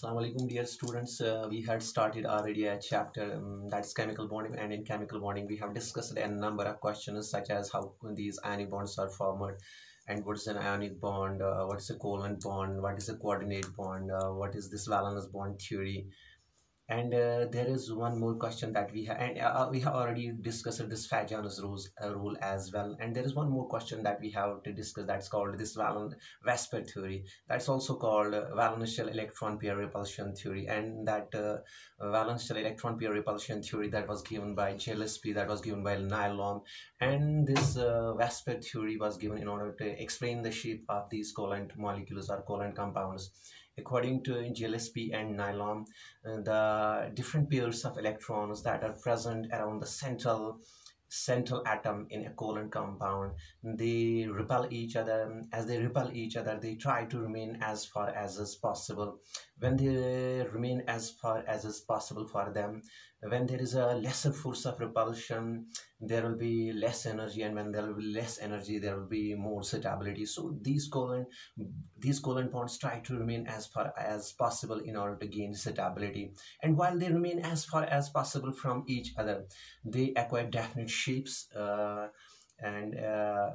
Assalamu alaikum dear students. Uh, we had started already a chapter um, that's chemical bonding and in chemical bonding we have discussed a number of questions such as how these ionic bonds are formed and what is an ionic bond uh, what is a covalent bond what is a coordinate bond uh, what is this valence bond theory and uh, there is one more question that we have and uh, uh, we have already discussed this Fajan's rules uh, rule as well. And there is one more question that we have to discuss that's called this Valen VSEPR theory. That's also called uh, valence shell electron pair repulsion theory. And that uh, valence shell electron pair repulsion theory that was given by Gillespie that was given by Nyholm. And this VSEPR theory was given in order to explain the shape of these covalent molecules or covalent compounds according to Gillespie and Nyholm, uh, the different pairs of electrons that are present around the central central atom in a covalent compound they repel each other. As they repel each other they try to remain as far as is possible. When they remain as far as is possible for them when there is a lesser force of repulsion there will be less energy and when there will be less energy there will be more stability. So these covalent these covalent bonds try to remain as far as possible in order to gain stability. And while they remain as far as possible from each other they acquire definite shapes uh, and uh,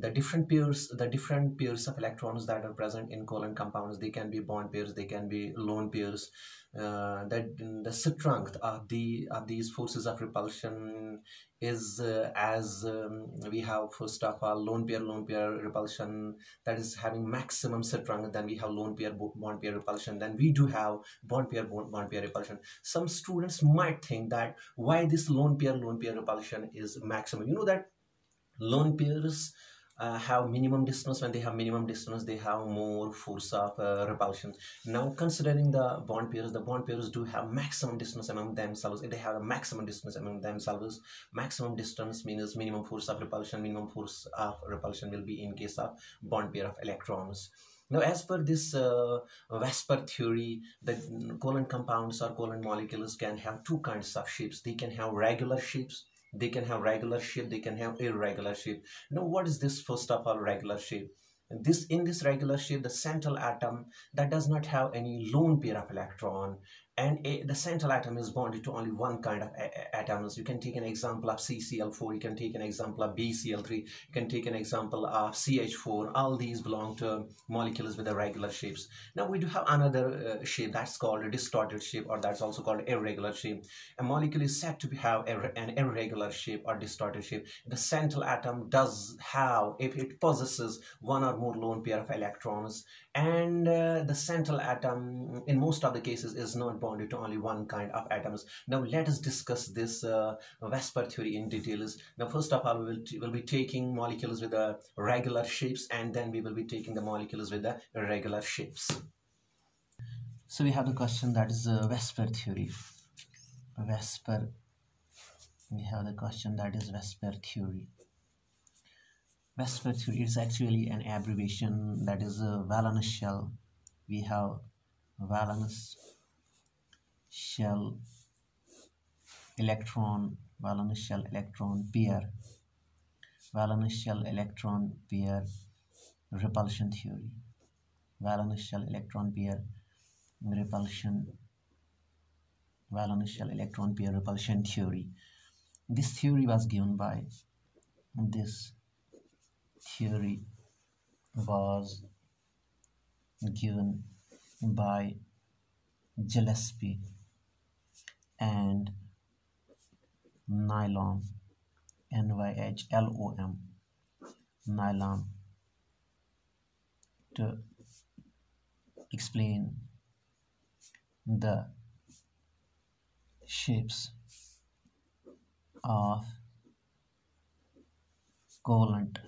the different pairs the different pairs of electrons that are present in covalent compounds they can be bond pairs they can be lone pairs. Uh, that the strength of the of these forces of repulsion is uh, as um, we have first of all lone pair lone pair repulsion that is having maximum strength then we have lone pair bond pair repulsion then we do have bond pair bond, bond pair repulsion. Some students might think that why this lone pair lone pair repulsion is maximum? You know that lone pairs uh, have minimum distance. When they have minimum distance they have more force of uh, repulsion now considering the bond pairs the bond pairs do have maximum distance among themselves. If they have a maximum distance among themselves. Maximum distance means minimum force of repulsion minimum force of repulsion will be in case of bond pair of electrons. Now, as per this uh, VSEPR theory, the covalent compounds or covalent molecules can have two kinds of shapes. They can have regular shapes they can have regular shape they can have irregular shape now what is this first of all regular shape this in this regular shape the central atom that does not have any lone pair of electron and a, the central atom is bonded to only one kind of atoms. You can take an example of CCl4, you can take an example of BCl3, you can take an example of CH4. All these belong to molecules with the regular shapes. Now we do have another uh, shape that's called a distorted shape or that's also called irregular shape. A molecule is said to have an irregular shape or distorted shape. The central atom does have, if it possesses one or more lone pair of electrons and uh, the central atom in most of the cases is not to only one kind of atoms. Now let us discuss this uh, VSEPR theory in details. Now first of all we will, will be taking molecules with the regular shapes and then we will be taking the molecules with the irregular shapes. So we have the question that is uh, VSEPR theory. VSEPR. We have the question that is vesper theory. VSEPR theory is actually an abbreviation that is a valence shell. We have valence shell electron, valence shell electron pair, valence shell electron pair repulsion theory, valence shell electron pair repulsion, valence shell electron pair repulsion theory. This theory was given by this theory was given by Gillespie and Nyholm N-Y-H-L-O-M Nyholm to explain the shapes of covalent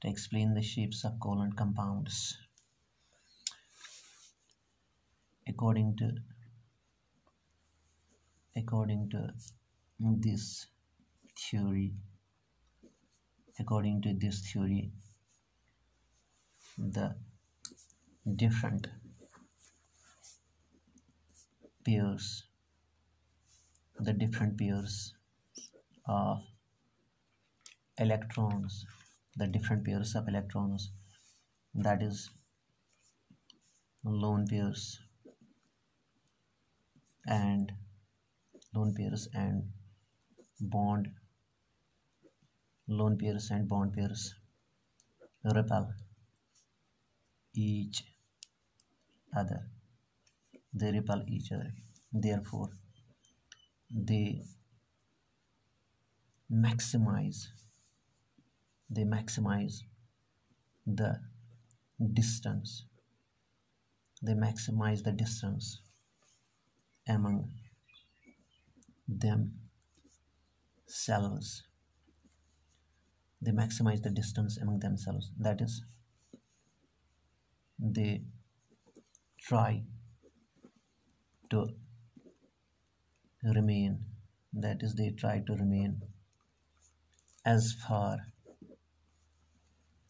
to explain the shapes of covalent compounds. According to according to this theory, according to this theory, the different pairs, the different pairs of electrons the different pairs of electrons that is lone pairs and lone pairs and bond lone pairs and bond pairs repel each other. They repel each other. Therefore they maximize they maximize the distance. They maximize the distance among themselves they maximize the distance among themselves. That is they try to remain. That is they try to remain as far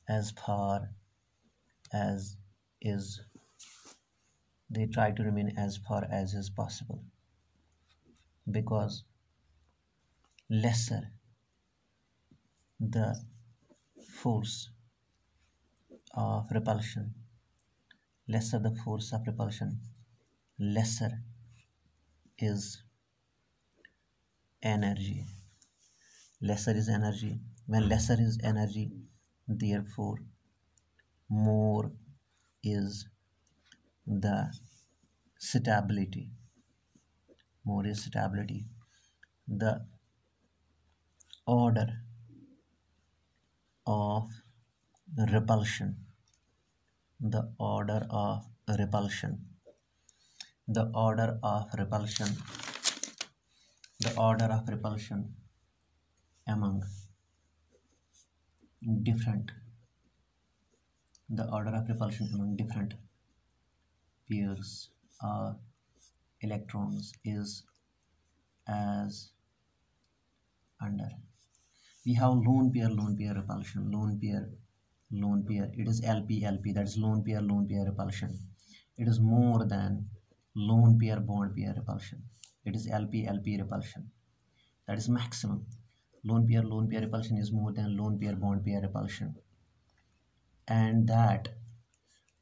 as far as is. They try to remain as far as is possible because lesser the force of repulsion lesser the force of repulsion lesser is energy. Lesser is energy. When lesser is energy therefore more is the stability more stability the order of repulsion. The order of repulsion. The order of repulsion. The order of repulsion among different. The order of repulsion among different peers of electrons is as under. We have lone pair lone pair repulsion lone pair lone pair. It is lp lp that is lone pair lone pair repulsion. It is more than lone pair bond pair repulsion. It is lp lp repulsion. That is maximum. Lone pair lone pair repulsion is more than lone pair bond pair repulsion. And that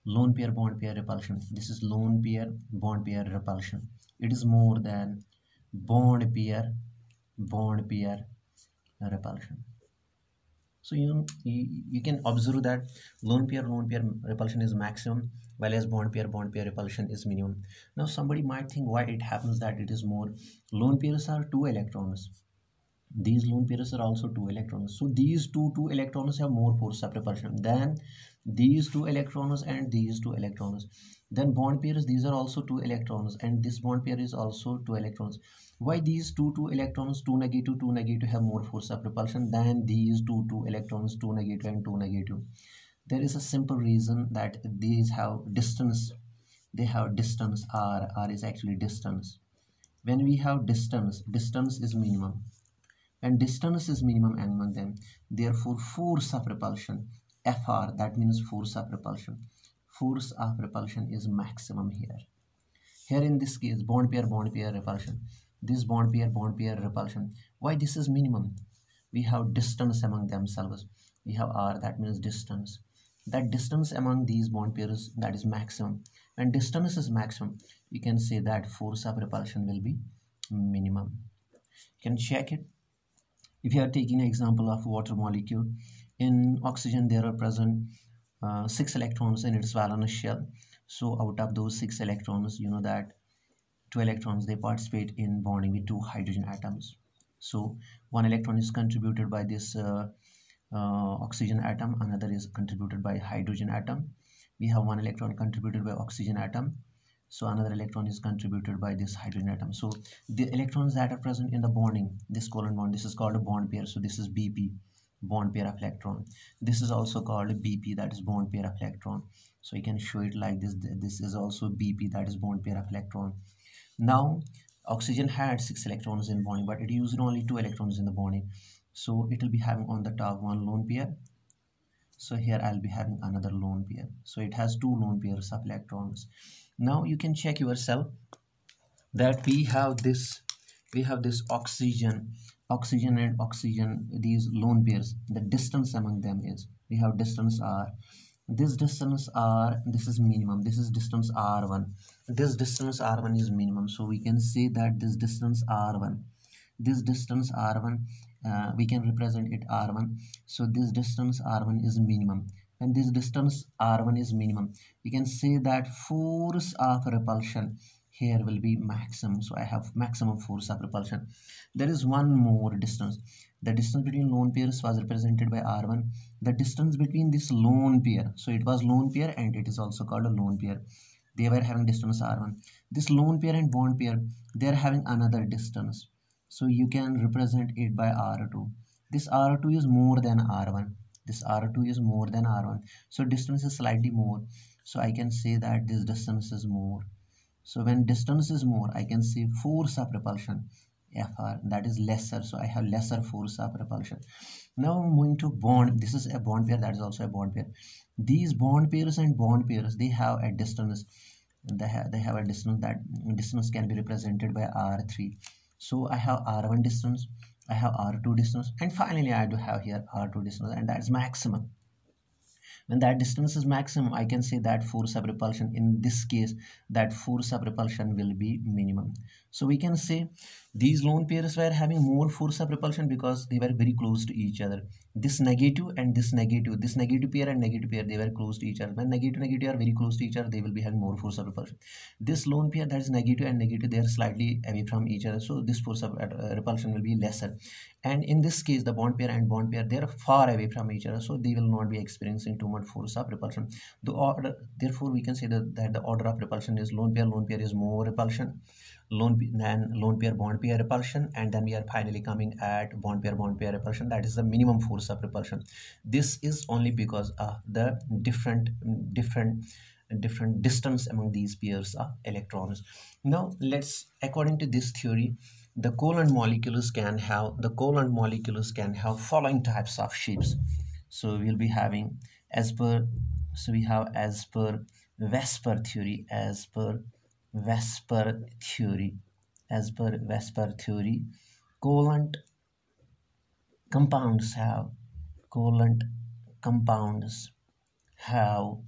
lone pair bond pair repulsion. This is lone pair bond pair repulsion. It is more than bond pair bond pair repulsion. So you, you, can observe that lone pair lone pair repulsion is maximum while as bond pair bond pair repulsion is minimum. Now somebody might think why it happens that it is more. Lone pairs are two electrons. These lone pairs are also two electrons. So these two two electrons have more force of repulsion than these two electrons and these two electrons then bond pairs these are also two electrons and this bond pair is also two electrons. Why these two two electrons two negative two negative have more force of repulsion than these two two electrons two negative and two negative? There is a simple reason that these have distance. They have distance r r is actually distance. When we have distance distance is minimum. And distance is minimum among them therefore force of repulsion fr that means force of repulsion. Force of repulsion is maximum here. Here in this case bond pair bond pair repulsion. This bond pair bond pair repulsion. Why this is minimum? We have distance among themselves. We have r that means distance. That distance among these bond pairs that is maximum. When distance is maximum you can say that force of repulsion will be minimum. You can check it. If you are taking an example of water molecule in oxygen there are present uh, six electrons in its valence shell. So out of those six electrons you know that two electrons they participate in bonding with two hydrogen atoms. So one electron is contributed by this uh, uh, oxygen atom another is contributed by hydrogen atom. We have one electron contributed by oxygen atom. So another electron is contributed by this hydrogen atom. So the electrons that are present in the bonding this covalent bond this is called a bond pair. So this is bp bond pair of electron. This is also called bp that is bond pair of electron. So you can show it like this. This is also bp that is bond pair of electron. Now oxygen had six electrons in bonding but it used only two electrons in the bonding. So it will be having on the top one lone pair. So here i'll be having another lone pair. So it has two lone pairs of electrons. Now you can check yourself that we have this we have this oxygen oxygen and oxygen these lone pairs the distance among them is we have distance r. This distance r this is minimum. This is distance r1 this distance r1 is minimum. So we can say that this distance r1 this distance r1 uh, we can represent it r1 so this distance r1 is minimum. And this distance r1 is minimum. We can say that force of repulsion here will be maximum. So i have maximum force of repulsion. There is one more distance. The distance between lone pairs was represented by r1 the distance between this lone pair so it was lone pair and it is also called a lone pair. They were having distance r1 this lone pair and bond pair they are having another distance. So you can represent it by r2 this r2 is more than r1 this r2 is more than r1 so distance is slightly more. So i can say that this distance is more so when distance is more i can say force of repulsion fr that is lesser. So i have lesser force of repulsion. Now i'm going to bond. This is a bond pair that is also a bond pair. These bond pairs and bond pairs they have a distance. They have, they have a distance that distance can be represented by r3 so i have r1 distance i have r2 distance and finally i do have here r2 distance and that's maximum when that distance is maximum i can say that force of repulsion in this case that force of repulsion will be minimum. So we can say these lone pairs were having more force of repulsion because they were very close to each other. This negative and this negative this negative pair and negative pair they were close to each other. When negative negative are very close to each other they will be having more force of repulsion. This lone pair that is negative and negative they are slightly away from each other so this force of uh, repulsion will be lesser. And in this case the bond pair and bond pair they are far away from each other so they will not be experiencing too much force of repulsion. The order therefore we can say that, that the order of repulsion is lone pair lone pair is more repulsion lone then lone pair bond pair repulsion and then we are finally coming at bond pair bond pair repulsion. That is the minimum force of repulsion. This is only because of the different different different distance among these pairs of electrons. Now let's according to this theory the covalent molecules can have the covalent molecules can have following types of shapes. So we'll be having as per so we have as per VSEPR theory as per VSEPR theory. As per VSEPR theory, covalent compounds have covalent compounds have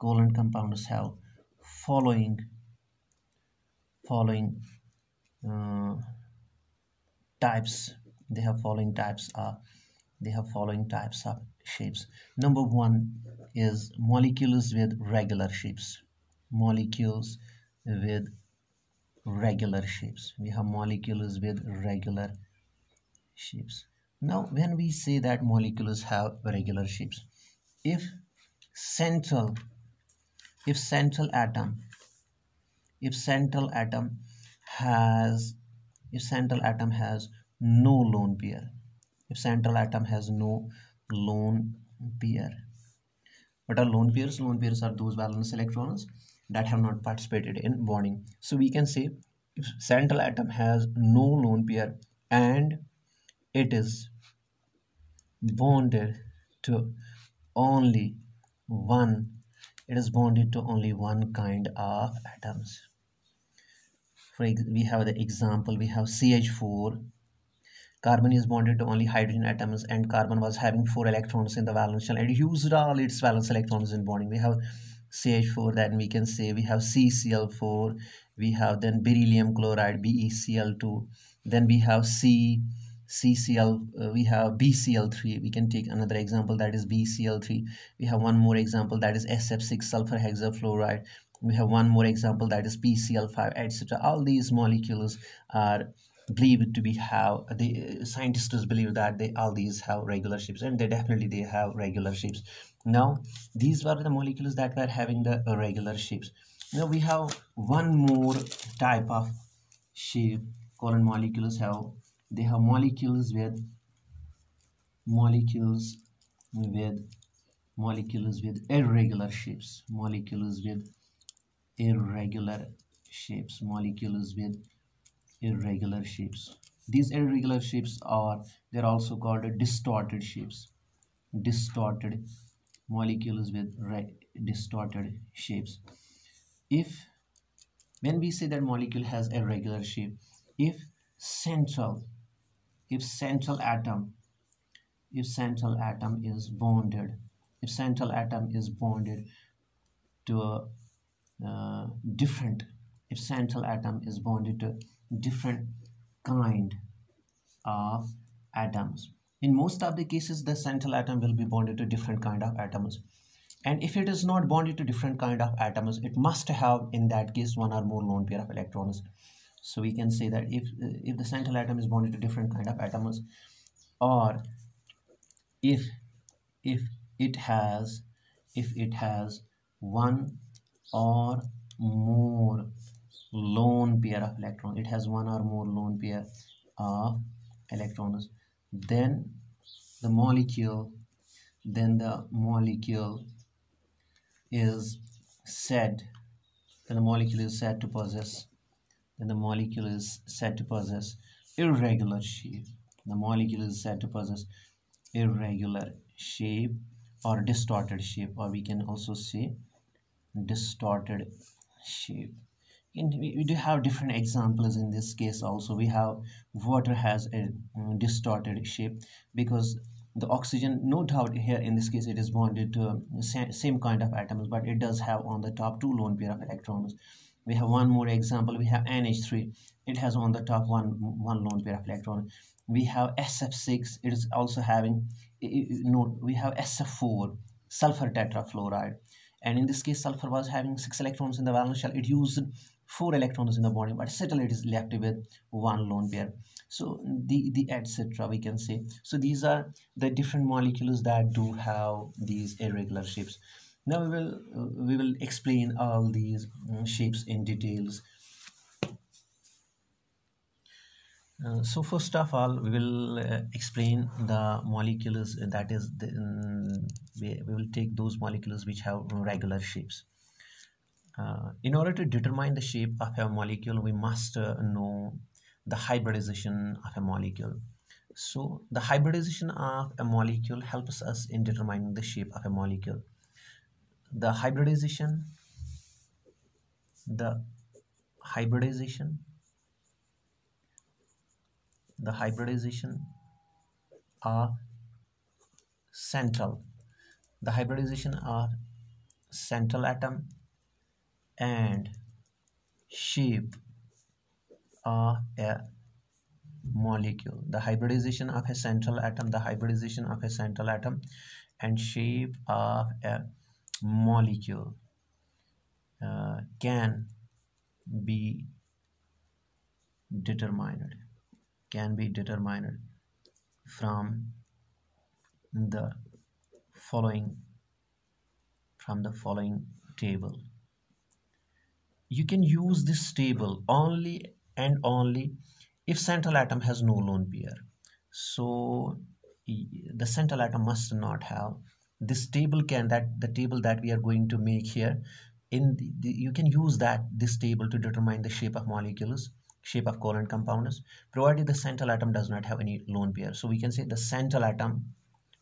covalent compounds have following following uh, types. They have following types of they have following types of shapes. Number one is molecules with regular shapes. Molecules with regular shapes. We have molecules with regular shapes. Now when we say that molecules have regular shapes if central if central atom if central atom has if central atom has no lone pair if central atom has no lone pair what are lone pairs lone pairs are those valence electrons that have not participated in bonding. So we can say if central atom has no lone pair and it is bonded to only one it is bonded to only one kind of atoms. For we have the example we have ch4 carbon is bonded to only hydrogen atoms and carbon was having four electrons in the valence shell and used all its valence electrons in bonding. We have CH4 then we can say we have CCl4 we have then beryllium chloride BeCl2 then we have C CCl uh, we have BCl3 we can take another example that is BCl3 we have one more example that is SF6 sulfur hexafluoride. We have one more example that is PCl5 etc all these molecules are believed to be have the scientists believe that they all these have regular shapes and they definitely they have regular shapes now these were the molecules that were having the irregular shapes. Now we have one more type of shape. Covalent molecules have they have molecules with molecules with molecules with irregular shapes. Molecules with irregular shapes. Molecules with irregular shapes. These irregular shapes are they're also called distorted shapes. Distorted molecules with distorted shapes. If when we say that molecule has a regular shape if central if central atom if central atom is bonded if central atom is bonded to a uh, different if central atom is bonded to different kind of atoms in most of the cases the central atom will be bonded to different kind of atoms. And if it is not bonded to different kind of atoms it must have in that case one or more lone pair of electrons. So we can say that if if the central atom is bonded to different kind of atoms or if if it has if it has one or more lone pair of electrons it has one or more lone pair of electrons then the molecule then the molecule is said then the molecule is said to possess then the molecule is said to possess irregular shape. The molecule is said to possess irregular shape or distorted shape or we can also say distorted shape and we do have different examples in this case also. We have water has a um, distorted shape because the oxygen no doubt here in this case it is bonded to same kind of atoms but it does have on the top two lone pair of electrons. We have one more example. We have nh3 it has on the top one one lone pair of electron we have sf6 it is also having no we have sf4 sulfur tetrafluoride. And in this case sulfur was having six electrons in the valence shell. It used four electrons in the body but still it is left with one lone pair. So the the etc we can say. So these are the different molecules that do have these irregular shapes. Now we will uh, we will explain all these um, shapes in details. Uh, so first of all we will uh, explain the molecules that is the, um, we, we will take those molecules which have regular shapes uh, in order to determine the shape of a molecule, we must uh, know the hybridization of a molecule. So the hybridization of a molecule helps us in determining the shape of a molecule. The hybridization, the hybridization, the hybridization of central, the hybridization of central atom and shape of a molecule. The hybridization of a central atom the hybridization of a central atom and shape of a molecule uh, can be determined can be determined from the following from the following table you can use this table only and only if central atom has no lone pair. So the central atom must not have this table can that the table that we are going to make here. In the, the, you can use that this table to determine the shape of molecules shape of covalent compounds provided the central atom does not have any lone pair. So we can say the central atom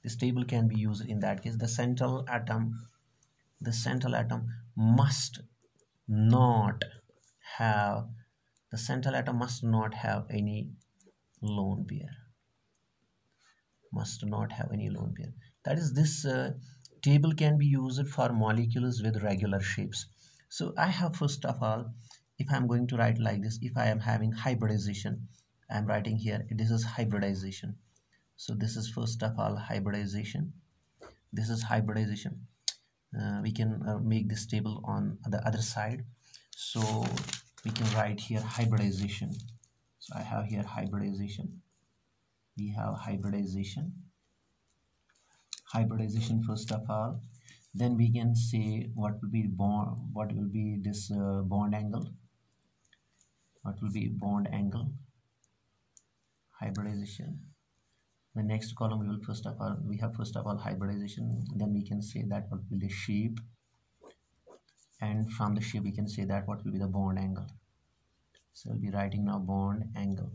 this table can be used in that case. The central atom the central atom must not have the central atom must not have any lone pair must not have any lone pair that is this uh, table can be used for molecules with regular shapes. So i have first of all if i'm going to write like this if i am having hybridization i'm writing here this is hybridization. So this is first of all hybridization. This is hybridization uh, we can uh, make this table on the other side. So we can write here hybridization. So i have here hybridization. We have hybridization. Hybridization first of all. Then we can say what will be bond what will be this uh, bond angle. What will be bond angle? Hybridization the next column we will first of all we have first of all hybridization then we can say that what will be the shape. And from the shape we can say that what will be the bond angle. So we'll be writing now bond angle.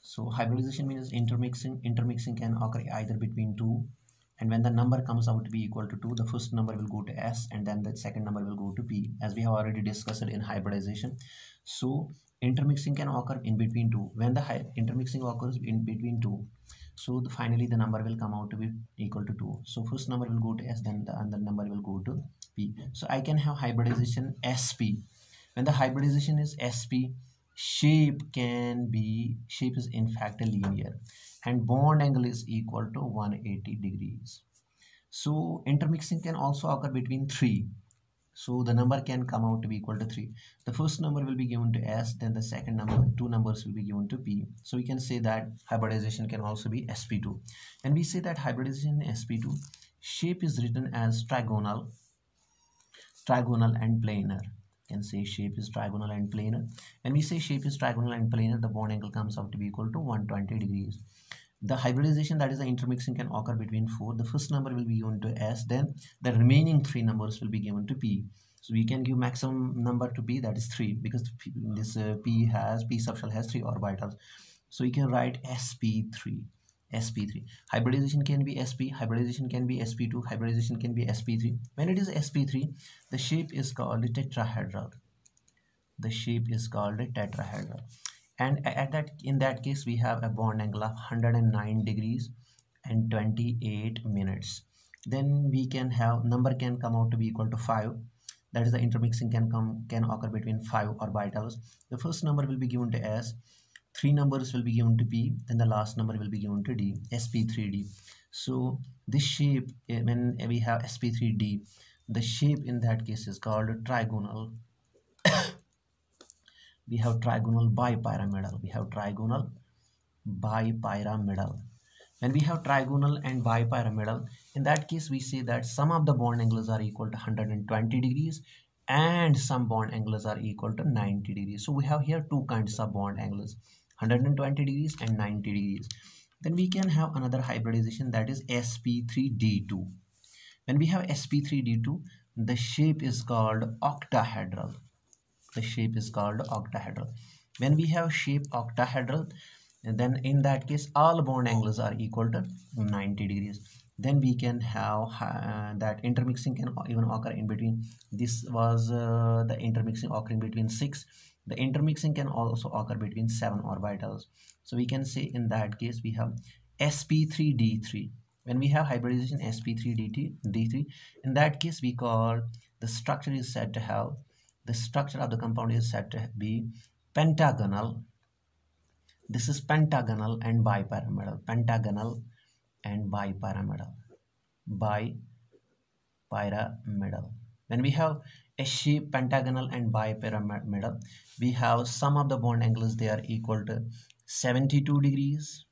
So hybridization means intermixing intermixing can occur either between two. And when the number comes out to be equal to 2 the first number will go to s and then the second number will go to p as we have already discussed in hybridization. So intermixing can occur in between two. When the intermixing occurs in between two so the, finally the number will come out to be equal to 2 so first number will go to s then the other number will go to p. So i can have hybridization sp when the hybridization is sp shape can be shape is in fact a linear and bond angle is equal to 180 degrees. So intermixing can also occur between three so the number can come out to be equal to 3 the first number will be given to s then the second number two numbers will be given to p. So we can say that hybridization can also be sp2 and we say that hybridization in sp2 shape is written as trigonal trigonal and planar. Can say shape is trigonal and planar. And we say shape is trigonal and planar the bond angle comes out to be equal to 120 degrees the hybridization that is the intermixing can occur between four. The first number will be given to s then the remaining three numbers will be given to p. So we can give maximum number to p that is 3 because this uh, p has p subshell has three orbitals. So we can write sp3 sp3 hybridization can be sp hybridization can be sp2 hybridization can be sp3 when it is sp3 the shape is called tetrahedral. The shape is called tetrahedral and at that in that case we have a bond angle of 109 degrees and 28 minutes. Then we can have number can come out to be equal to 5 that is the intermixing can come can occur between 5 or orbitals the first number will be given to s. Three numbers will be given to p. Then the last number will be given to d sp3d so this shape eh, when we have sp3d the shape in that case is called trigonal we have trigonal bipyramidal. We have trigonal bipyramidal. When we have trigonal and bipyramidal in that case we say that some of the bond angles are equal to 120 degrees and some bond angles are equal to 90 degrees. So we have here two kinds of bond angles 120 degrees and 90 degrees. Then we can have another hybridization that is sp3d2 when we have sp3d2 the shape is called octahedral the shape is called octahedral. When we have shape octahedral then in that case all bond angles are equal to 90 degrees. Then we can have uh, that intermixing can even occur in between. This was uh, the intermixing occurring between six. The intermixing can also occur between seven orbitals. So we can say in that case we have sp3d3 when we have hybridization sp3d3 in that case we call the structure is said to have the structure of the compound is said to be pentagonal. This is pentagonal and bipyramidal. Pentagonal and bipyramidal. Bipyramidal. When we have a shape pentagonal and bipyramidal we have some of the bond angles they are equal to 72 degrees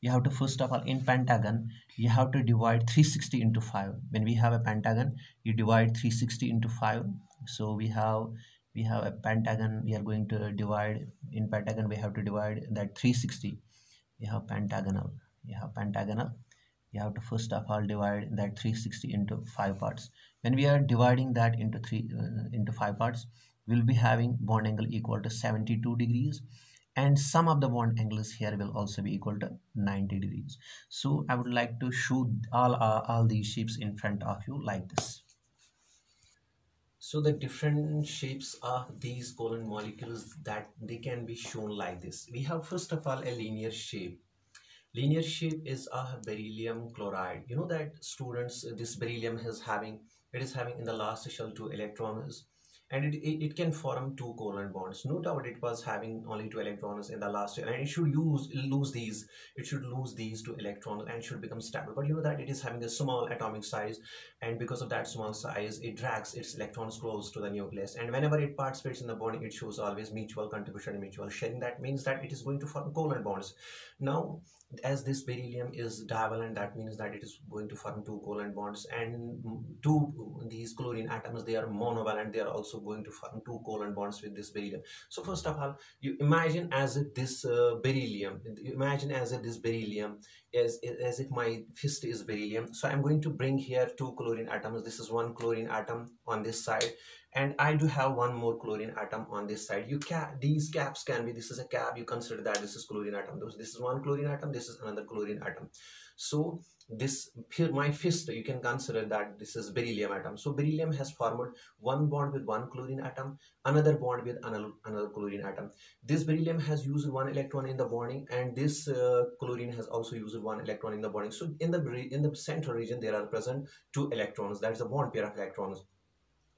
you have to first of all in pentagon you have to divide 360 into 5 when we have a pentagon you divide 360 into 5 so we have we have a pentagon we are going to divide in pentagon we have to divide that 360 we have pentagonal you have pentagonal. You have to first of all divide that 360 into five parts. When we are dividing that into three uh, into five parts we'll be having bond angle equal to 72 degrees and sum of the bond angles here will also be equal to 90 degrees so i would like to show all uh, all these shapes in front of you like this so the different shapes of these covalent molecules that they can be shown like this. We have first of all a linear shape. Linear shape is a beryllium chloride. You know that students, this beryllium is having, it is having in the last shell two electrons and it, it, it, can form two covalent bonds. No doubt it was having only two electrons in the last and it should use lose these. It should lose these two electrons and should become stable. But you know that it is having a small atomic size and because of that small size, it drags its electrons close to the nucleus. And whenever it participates in the bonding, it shows always mutual contribution mutual sharing. That means that it is going to form covalent bonds. Now, as this beryllium is divalent that means that it is going to form two covalent bonds and two these chlorine atoms they are monovalent they are also going to form two covalent bonds with this beryllium. So first of all you imagine as if this uh, beryllium imagine as if this beryllium is as if my fist is beryllium. So i'm going to bring here two chlorine atoms. This is one chlorine atom on this side and I do have one more chlorine atom on this side. You can these caps can be this is a cap. You consider that this is chlorine atom. This is one chlorine atom. This is another chlorine atom. So this here my fist you can consider that this is beryllium atom so beryllium has formed one bond with one chlorine atom another bond with another, another chlorine atom this beryllium has used one electron in the bonding and this uh, chlorine has also used one electron in the bonding so in the in the central region there are present two electrons that's a bond pair of electrons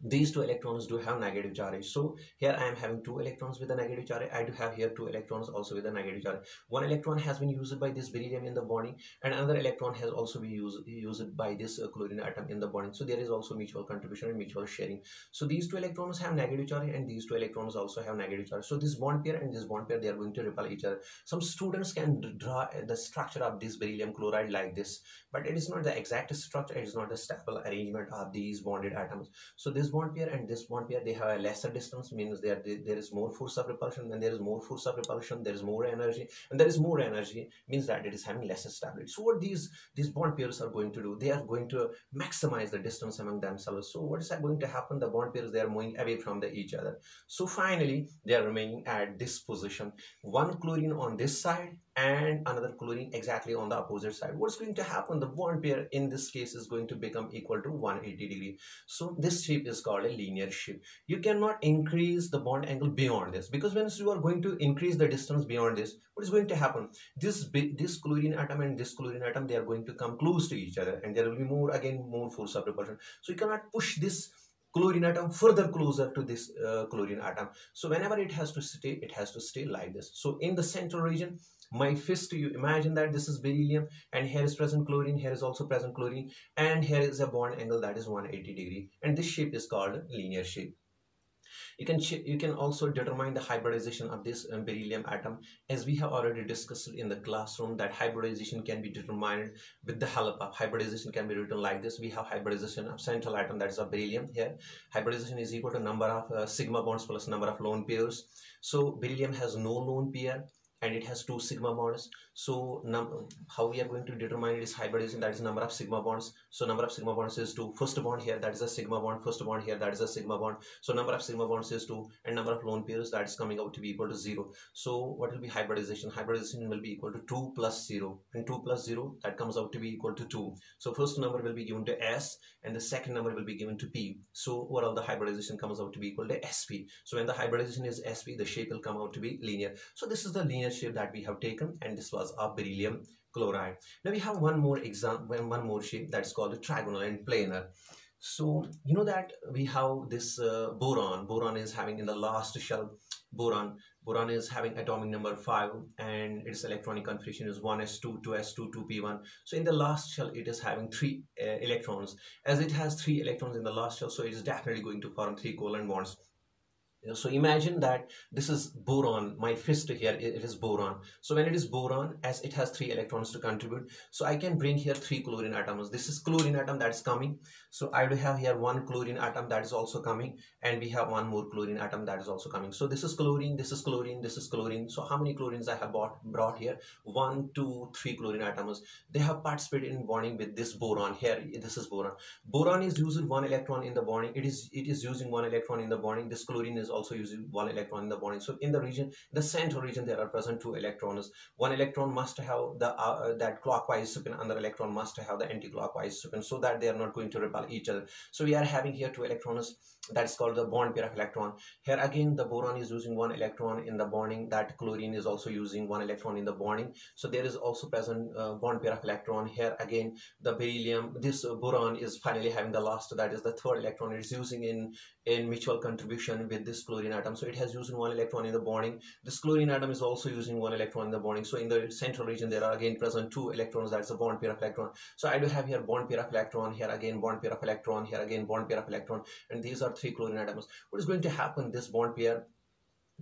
these two electrons do have negative charge. So here i am having two electrons with a negative charge. I do have here two electrons also with a negative charge. One electron has been used by this beryllium in the bonding and another electron has also been used used by this uh, chlorine atom in the bonding. So there is also mutual contribution and mutual sharing. So these two electrons have negative charge and these two electrons also have negative charge. So this bond pair and this bond pair they are going to repel each other. Some students can draw the structure of this beryllium chloride like this but it is not the exact structure. It is not the stable arrangement of these bonded atoms. So this bond pair and this bond pair they have a lesser distance means there there is more force of repulsion. When there is more force of repulsion there is more energy. And there is more energy means that it is having less stability so what these these bond pairs are going to do they are going to maximize the distance among themselves. So what is that going to happen? The bond pairs they are moving away from the each other. So finally they are remaining at this position. One chlorine on this side and another chlorine exactly on the opposite side. What's going to happen? The bond pair in this case is going to become equal to 180 degree. So this shape is called a linear shape. You cannot increase the bond angle beyond this because when you are going to increase the distance beyond this what is going to happen? This this chlorine atom and this chlorine atom they are going to come close to each other and there will be more again more force of repulsion. So you cannot push this chlorine atom further closer to this uh, chlorine atom. So whenever it has to stay it has to stay like this. So in the central region my fist you. Imagine that this is beryllium and here is present chlorine here is also present chlorine and here is a bond angle that is 180 degree. And this shape is called linear shape. You can you can also determine the hybridization of this um, beryllium atom. As we have already discussed in the classroom that hybridization can be determined with the help of hybridization can be written like this. We have hybridization of central atom that is of beryllium here. Hybridization is equal to number of uh, sigma bonds plus number of lone pairs. So beryllium has no lone pair and it has two sigma bonds. So how we are going to determine it is hybridization that is number of sigma bonds so number of sigma bonds is 2 first bond here that is a sigma bond. First bond here that is a sigma bond. So number of sigma bonds is 2 and number of lone pairs that is coming out to be equal to 0 so what will be hybridization? Hybridization will be equal to 2 plus 0 and 2 plus 0 that comes out to be equal to 2 so first number will be given to s and the second number will be given to p. So overall the hybridization comes out to be equal to sp so when the hybridization is sp the shape will come out to be linear. So this is the linear shape that we have taken and this was of beryllium chloride. Now we have one more example, one more shape that's called a trigonal and planar. So you know that we have this uh, boron. Boron is having in the last shell boron. Boron is having atomic number 5 and its electronic configuration is 1s2, 2s2, 2p1. So in the last shell it is having 3 uh, electrons. As it has 3 electrons in the last shell so it is definitely going to form 3 covalent bonds so imagine that this is boron my fist here it is boron. So when it is boron as it has three electrons to contribute so i can bring here three chlorine atoms. This is chlorine atom that's coming. So i do have here one chlorine atom that is also coming and we have one more chlorine atom that is also coming. So this is chlorine this is chlorine this is chlorine. So how many chlorines i have bought, brought here? One two three chlorine atoms they have participated in bonding with this boron here. This is boron. Boron is using one electron in the bonding. It is it is using one electron in the bonding. This chlorine is also using one electron in the bonding so in the region the center region there are present two electrons. One electron must have the uh, that clockwise spin another electron must have the anti-clockwise spin so that they are not going to repel each other. So we are having here two electrons that's called the bond pair of electron. Here again the boron is using one electron in the bonding that chlorine is also using one electron in the bonding so there is also present uh, bond pair of electron. Here again the beryllium this uh, boron is finally having the last that is the third electron it is using in in mutual contribution with this chlorine atom. So it has using one electron in the bonding. This chlorine atom is also using one electron in the bonding. So in the central region there are again present two electrons. That's a bond pair of electron. So i do have here bond pair of electron here again bond pair of electron here again bond pair of electron. And these are three chlorine atoms. What is going to happen? This bond pair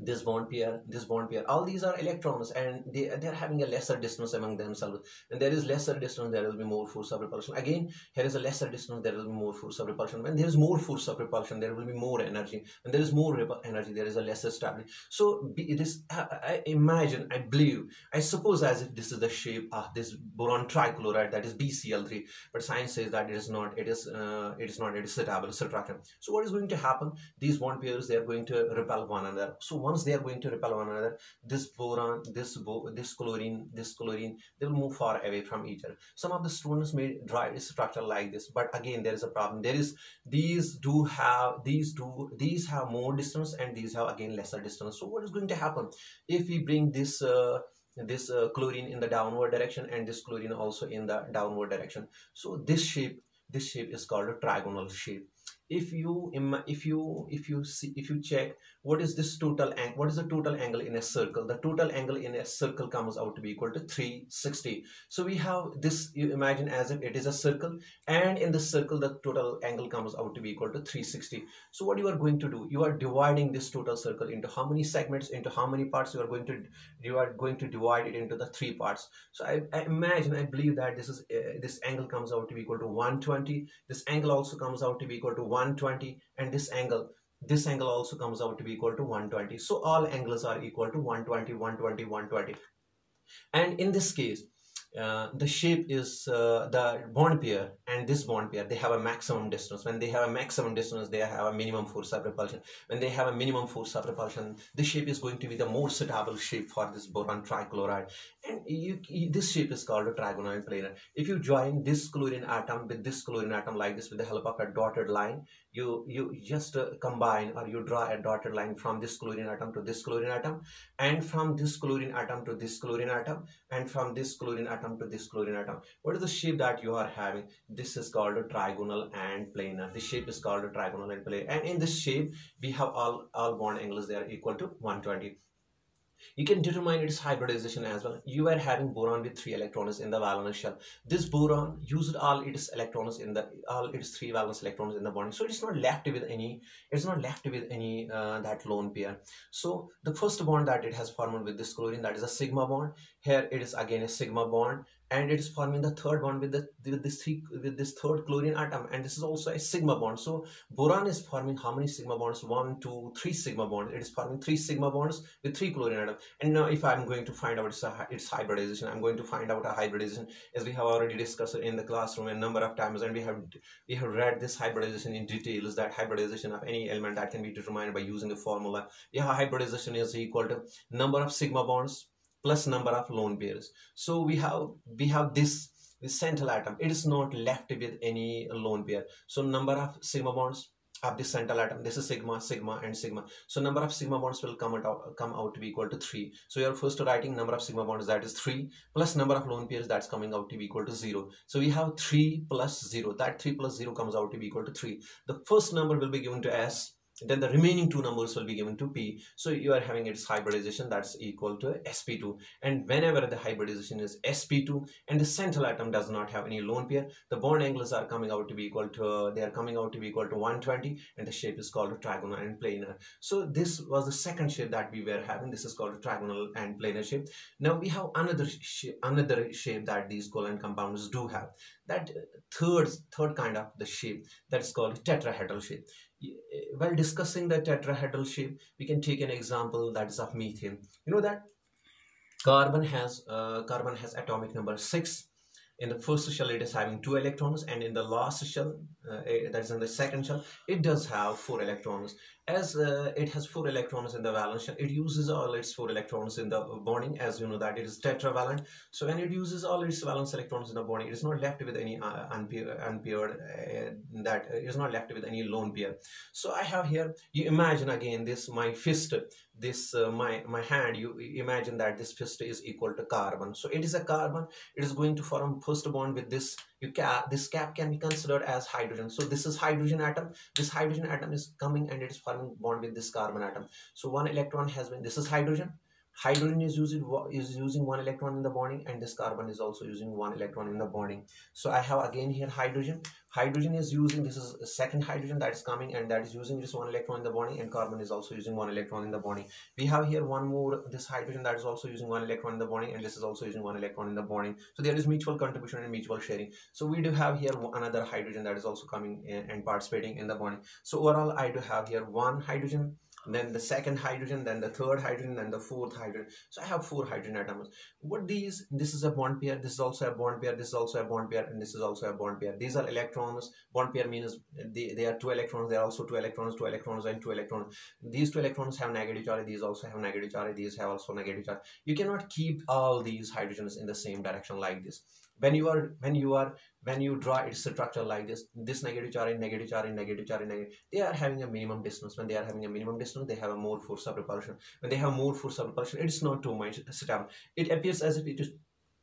this bond pair, this bond pair, all these are electrons and they, they're having a lesser distance among themselves. When there is lesser distance, there will be more force of repulsion. Again, here is a lesser distance, there will be more force of repulsion. When there is more force of repulsion, there will be more energy. When there is more energy, there is a lesser stability. So this, I, I imagine, I believe, I suppose as if this is the shape of this boron trichloride, that is BCl3. But science says that it is not, it is, uh, it is not, it is stable, subtraction. So what is going to happen? These bond pairs, they are going to repel one another. So once they are going to repel one another this boron this bo- this chlorine this chlorine they will move far away from each other. Some of the students may draw a structure like this but again there is a problem. There is these do have these do these have more distance and these have again lesser distance. So what is going to happen? If we bring this uh, this uh, chlorine in the downward direction and this chlorine also in the downward direction. So this shape this shape is called a trigonal shape if you if you if you see if you check what is this total what is the total angle in a circle? The total angle in a circle comes out to be equal to 360 so we have this you imagine as if it is a circle and in the circle the total angle comes out to be equal to 360 so what you are going to do you are dividing this total circle into how many segments into how many parts you are going to you are going to divide it into the three parts. So i, I imagine i believe that this is uh, this angle comes out to be equal to 120 this angle also comes out to be equal to 120 and this angle. This angle also comes out to be equal to 120 so all angles are equal to 120 120 120 and in this case uh, the shape is uh, the bond pair and this bond pair they have a maximum distance. When they have a maximum distance they have a minimum force of repulsion. When they have a minimum force of repulsion this shape is going to be the most suitable shape for this boron trichloride and you, this shape is called a trigonal planar if you join this chlorine atom with this chlorine atom like this with the help of a dotted line you you just uh, combine or you draw a dotted line from this chlorine atom to this chlorine atom and from this chlorine atom to this chlorine atom and from this chlorine atom to this chlorine atom. What is the shape that you are having? This is called a trigonal and planar this shape is called a trigonal and planar and in this shape we have all all bond angles they are equal to 120 you can determine its hybridization as well. You are having boron with three electrons in the valence shell. This boron used all its electrons in the all its three valence electrons in the bond, so it's not left with any. It's not left with any uh, that lone pair. So the first bond that it has formed with this chlorine that is a sigma bond. Here it is again a sigma bond and it is forming the third bond with the with this three with this third chlorine atom. And this is also a sigma bond. So boron is forming how many sigma bonds? One two three sigma bonds. It is forming three sigma bonds with three chlorine atom. And now if i'm going to find out its, its hybridization i'm going to find out a hybridization. As we have already discussed in the classroom a number of times and we have we have read this hybridization in details that hybridization of any element that can be determined by using the formula. Yeah hybridization is equal to number of sigma bonds plus number of lone pairs. So we have we have this this central atom. It is not left with any lone pair. So number of sigma bonds of this central atom this is sigma sigma and sigma. So number of sigma bonds will come out come out to be equal to 3 so you're first writing number of sigma bonds that is 3 plus number of lone pairs that's coming out to be equal to 0 so we have 3 plus 0 that 3 plus 0 comes out to be equal to 3 the first number will be given to s then the remaining two numbers will be given to p. So you are having its hybridization that's equal to sp2 and whenever the hybridization is sp2 and the central atom does not have any lone pair the bond angles are coming out to be equal to they are coming out to be equal to 120 and the shape is called a trigonal and planar. So this was the second shape that we were having. This is called a trigonal and planar shape. Now we have another shape another shape that these covalent compounds do have. That third third kind of the shape that's called tetrahedral shape while discussing the tetrahedral shape, we can take an example that is of methane. You know that carbon has uh, carbon has atomic number six. In the first shell, it is having two electrons, and in the last shell, uh, that is in the second shell, it does have four electrons. As uh, it has four electrons in the valence shell it uses all its four electrons in the bonding as you know that it is tetravalent. So when it uses all its valence electrons in the bonding it is not left with any uh, unpaired, unpaired uh, that is not left with any lone pair so i have here you imagine again this my fist this uh, my my hand you imagine that this fist is equal to carbon. So it is a carbon. It is going to form first bond with this. You cap this cap can be considered as hydrogen. So this is hydrogen atom. This hydrogen atom is coming and it is forming bond with this carbon atom. So one electron has been this is hydrogen hydrogen is using is using one electron in the bonding and this carbon is also using one electron in the bonding. So i have again here hydrogen. Hydrogen is using this is second hydrogen that is coming and that is using just one electron in the bonding and carbon is also using one electron in the bonding. We have here one more this hydrogen that is also using one electron in the bonding and this is also using one electron in the bonding. So there is mutual contribution and mutual sharing. So we do have here another hydrogen that is also coming and participating in the bonding. So overall i do have here one hydrogen then the second hydrogen, then the third hydrogen, then the fourth hydrogen. So I have four hydrogen atoms. What these, this is a bond pair, this is also a bond pair, this is also a bond pair, and this is also a bond pair. These are electrons. Bond pair means they, they are two electrons, they are also two electrons, two electrons, and two electrons. These two electrons have negative charge, these also have negative charge, these have also negative charge. You cannot keep all these hydrogens in the same direction like this when you are when you are when you draw its structure like this this negative charge negative charge negative charge negative they are having a minimum distance. When they are having a minimum distance they have a more force of repulsion. When they have more force of repulsion it is not too much stable it appears as if it is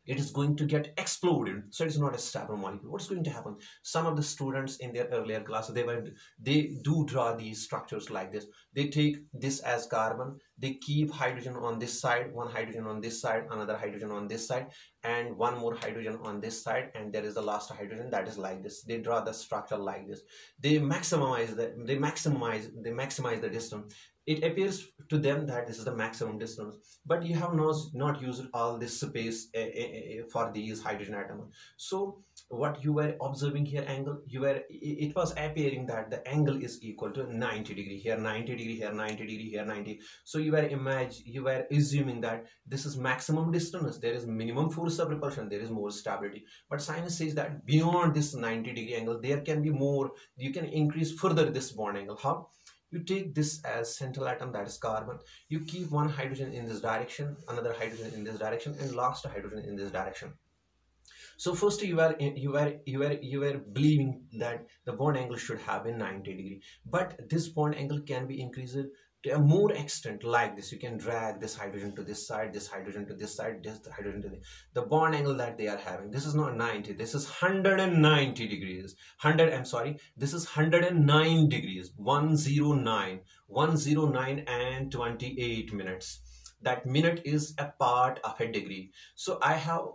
it is going to get exploded. So it's not a stable molecule. What's going to happen? Some of the students in their earlier class they were they do draw these structures like this. They take this as carbon. They keep hydrogen on this side one hydrogen on this side another hydrogen on this side and one more hydrogen on this side and there is the last hydrogen that is like this. They draw the structure like this. They maximize the they maximize they maximize the distance it appears to them that this is the maximum distance but you have not not used all this space uh, uh, for these hydrogen atoms so what you were observing here angle you were it was appearing that the angle is equal to 90 degree here 90 degree here 90 degree here 90 so you were imagine you were assuming that this is maximum distance there is minimum force of repulsion there is more stability. But science says that beyond this 90 degree angle there can be more you can increase further this bond angle. How you take this as central atom that is carbon. You keep one hydrogen in this direction another hydrogen in this direction and last hydrogen in this direction. So first you were you were you were you were believing that the bond angle should have been 90 degree. But this bond angle can be increased to a more extent like this you can drag this hydrogen to this side this hydrogen to this side this hydrogen to the, the bond angle that they are having. This is not 90 this is 190 degrees. 100 i'm sorry this is 109 degrees. 109 109 and 28 minutes. That minute is a part of a degree. So i have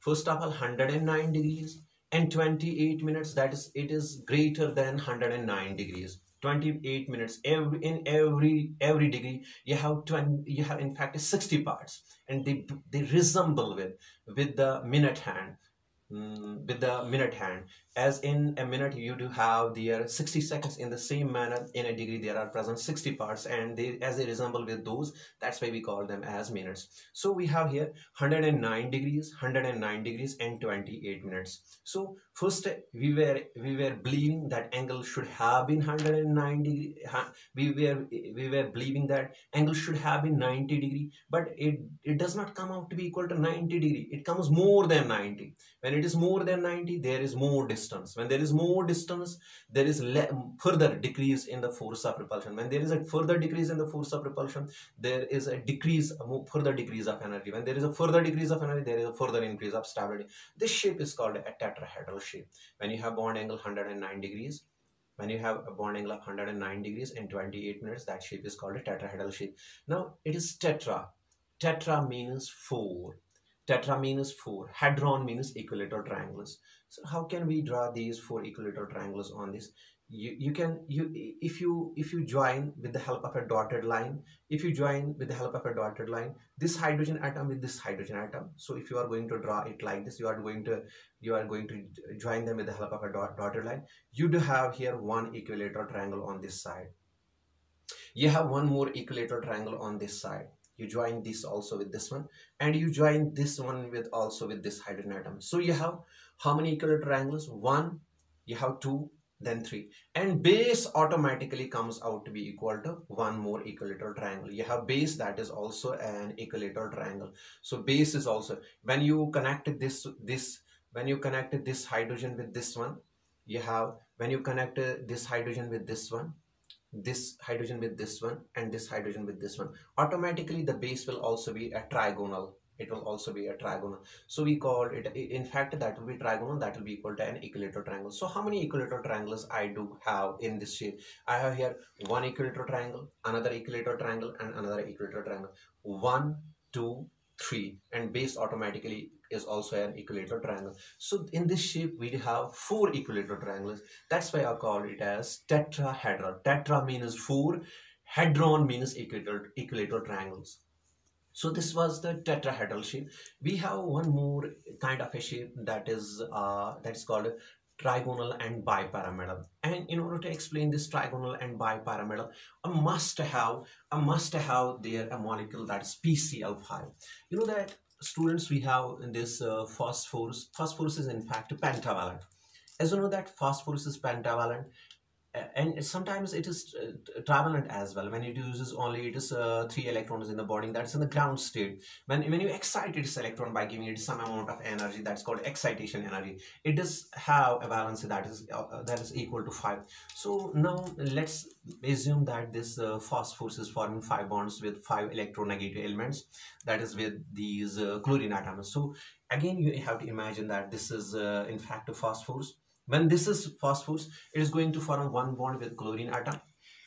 first of all 109 degrees and 28 minutes. That is it is greater than 109 degrees 28 minutes every in every every degree you have 20 you have in fact 60 parts. And they they resemble with with the minute hand. Um, with the minute hand as in a minute you do have there 60 seconds in the same manner in a degree there are present 60 parts and they as they resemble with those that's why we call them as minutes. So we have here 109 degrees 109 degrees and 28 minutes. So first we were we were believing that angle should have been 109 degree we were we were believing that angle should have been 90 degree but it it does not come out to be equal to 90 degree. It comes more than 90 when it is more than 90 there is more distance distance. When there is more distance there is further decrease in the force of repulsion. When there is a further decrease in the force of repulsion there is a decrease a further decrease of energy. When there is a further decrease of energy there is a further increase of stability. This shape is called a tetrahedral shape. When you have bond angle 109 degrees when you have a bond angle of 109 degrees in 28 minutes that shape is called a tetrahedral shape. Now it is tetra. Tetra means four tetra means four hedron means equilateral triangles so how can we draw these four equilateral triangles on this? You, you can you if you if you join with the help of a dotted line if you join with the help of a dotted line this hydrogen atom with this hydrogen atom. So if you are going to draw it like this you are going to you are going to join them with the help of a dot, dotted line. You do have here one equilateral triangle on this side. You have one more equilateral triangle on this side you join this also with this one and you join this one with also with this hydrogen atom. So you have how many equilateral triangles? One you have two then three. And base automatically comes out to be equal to one more equilateral triangle. You have base that is also an equilateral triangle. So base is also when you connect this this when you connect this hydrogen with this one you have when you connect this hydrogen with this one this hydrogen with this one and this hydrogen with this one. Automatically the base will also be a trigonal. It will also be a trigonal. So we call it in fact that will be trigonal. That will be equal to an equilateral triangle. So how many equilateral triangles i do have in this shape? I have here one equilateral triangle another equilateral triangle and another equilateral triangle. One two three. And base automatically is also an equilateral triangle. So in this shape, we have four equilateral triangles. That's why I call it as tetrahedral. Tetra means four, hedron means equilateral, equilateral triangles. So this was the tetrahedral shape. We have one more kind of a shape that is uh, that is called trigonal and bipyramidal and in order to explain this trigonal and bipyramidal a must have a must have there a molecule that is pcl5 you know that students we have in this uh, phosphorus phosphorus is in fact pentavalent. As you know that phosphorus is pentavalent and sometimes it is uh, as well. When it uses only it is uh, three electrons in the body that's in the ground state. When when you excite its electron by giving it some amount of energy that's called excitation energy. It does have a valence that is uh, uh, that is equal to five. So now let's assume that this uh, phosphorus is forming five bonds with five electronegative elements that is with these uh, chlorine atoms so again you have to imagine that this is in fact a phosphorus when this is phosphorus, it is going to form one bond with chlorine atom.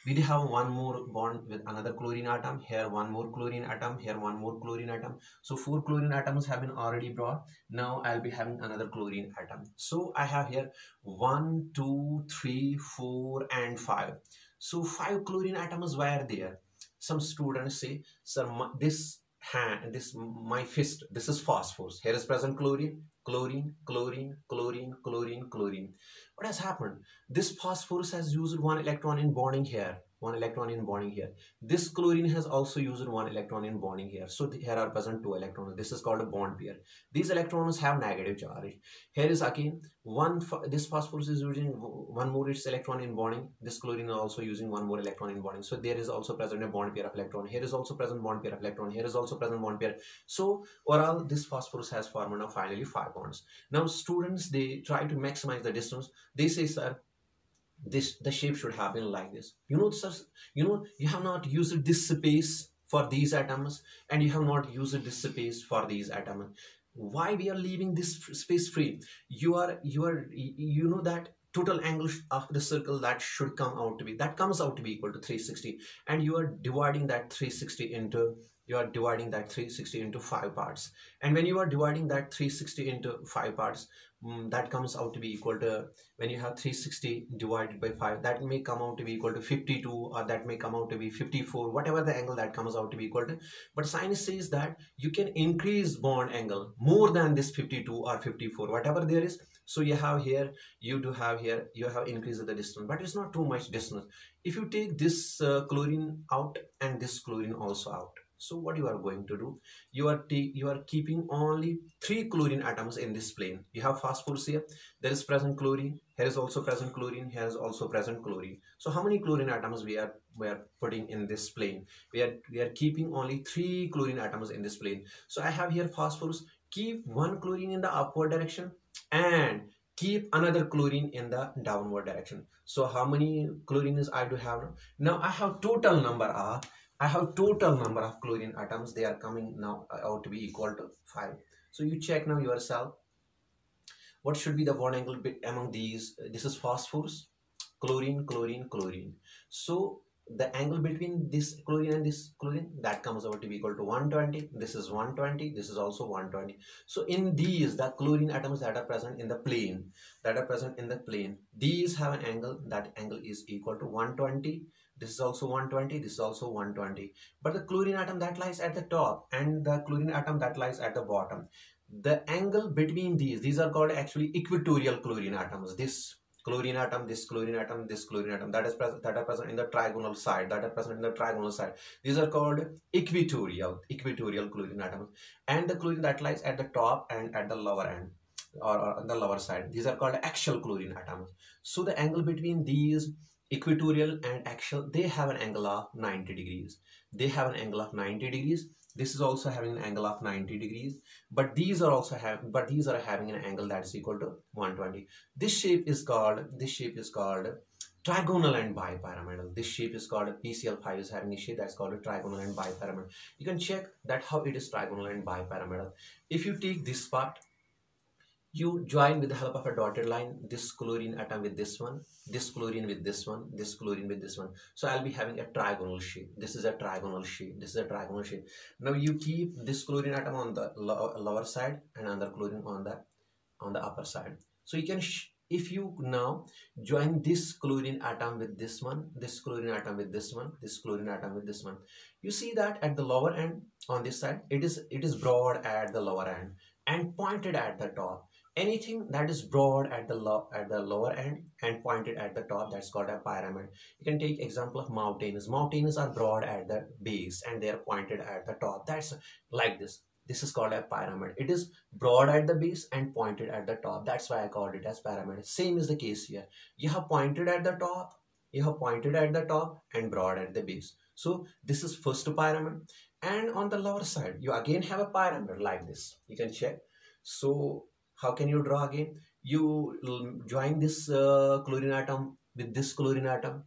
We have one more bond with another chlorine atom. Here one more chlorine atom. Here one more chlorine atom. So four chlorine atoms have been already brought. Now I'll be having another chlorine atom. So I have here one, two, three, four, and five. So five chlorine atoms were there. Some students say, sir, this hand, and this my fist, this is phosphorus. Here is present chlorine chlorine, chlorine, chlorine, chlorine, chlorine. What has happened? This phosphorus has used one electron in bonding here one electron in bonding here. This chlorine has also used one electron in bonding here. So here are present two electrons. This is called a bond pair. These electrons have negative charge. Here is again one, this phosphorus is using one more its electron in bonding. This chlorine is also using one more electron in bonding. So there is also present a bond pair of electron. Here is also present bond pair of electron. Here is also present bond pair. So overall this phosphorus has formed now finally five bonds. Now students, they try to maximize the distance. They say, sir, this the shape should have been like this. You know sir you know you have not used this space for these atoms and you have not used this space for these atoms. Why we are leaving this space free? You are you are you know that total angle of the circle that should come out to be that comes out to be equal to 360 and you are dividing that 360 into you are dividing that 360 into five parts. And when you are dividing that 360 into five parts um, that comes out to be equal to when you have 360 divided by 5 that may come out to be equal to 52 or that may come out to be 54 whatever the angle that comes out to be equal to. But science says that you can increase bond angle more than this 52 or 54 whatever there is. So you have here you do have here you have increased the distance but it's not too much distance. If you take this uh, chlorine out and this chlorine also out so what you are going to do? You are you are keeping only three chlorine atoms in this plane. You have phosphorus here there is present chlorine here is also present chlorine here is also present chlorine. So how many chlorine atoms we are we are putting in this plane? We are we are keeping only three chlorine atoms in this plane. So i have here phosphorus. Keep one chlorine in the upward direction and keep another chlorine in the downward direction. So how many chlorine is i do have now i have total number of I have total number of chlorine atoms. They are coming now uh, out to be equal to 5. So you check now yourself. What should be the bond angle among these? This is phosphorus, chlorine, chlorine, chlorine. So the angle between this chlorine and this chlorine that comes out to be equal to 120 this is 120 this is also 120 so in these the chlorine atoms that are present in the plane that are present in the plane these have an angle that angle is equal to 120 this is also 120 this is also 120 but the chlorine atom that lies at the top and the chlorine atom that lies at the bottom. The angle between these these are called actually equatorial chlorine atoms. This chlorine atom this chlorine atom this chlorine atom that is that are present in the trigonal side that are present in the trigonal side. These are called equatorial equatorial chlorine atoms. And the chlorine that lies at the top and at the lower end or, or on the lower side these are called axial chlorine atoms. So the angle between these equatorial and axial they have an angle of 90 degrees. They have an angle of 90 degrees. This is also having an angle of 90 degrees. But these are also having but these are having an angle that is equal to 120 this shape is called this shape is called trigonal and bipyramidal. This shape is called pcl5 is having a shape that's called a trigonal and bipyramidal. You can check that how it is trigonal and bipyramidal. If you take this part you join with the help of a dotted line this chlorine atom with this one this chlorine with this one this chlorine with this one. So i'll be having a trigonal shape. This is a trigonal shape. This is a trigonal shape. Now you keep this chlorine atom on the lower side and another chlorine on the on the upper side. So you can if you now join this chlorine atom with this one this chlorine atom with this one this chlorine atom with this one you see that at the lower end on this side it is it is broad at the lower end and pointed at the top anything that is broad at the low at the lower end and pointed at the top that's called a pyramid you can take example of mountains mountains are broad at the base and they are pointed at the top that's like this this is called a pyramid it is broad at the base and pointed at the top that's why i called it as pyramid same is the case here you have pointed at the top you have pointed at the top and broad at the base so this is first pyramid and on the lower side you again have a pyramid like this you can check so how can you draw again? You join this uh, chlorine atom with this chlorine atom,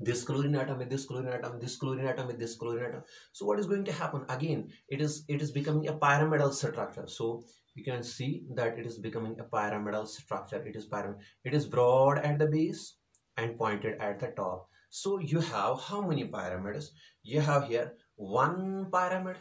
this chlorine atom with this chlorine atom, this chlorine atom with this chlorine atom. So what is going to happen? Again, it is it is becoming a pyramidal structure. So you can see that it is becoming a pyramidal structure. It is pyramid. It is broad at the base and pointed at the top. So you have how many pyramids? You have here one pyramid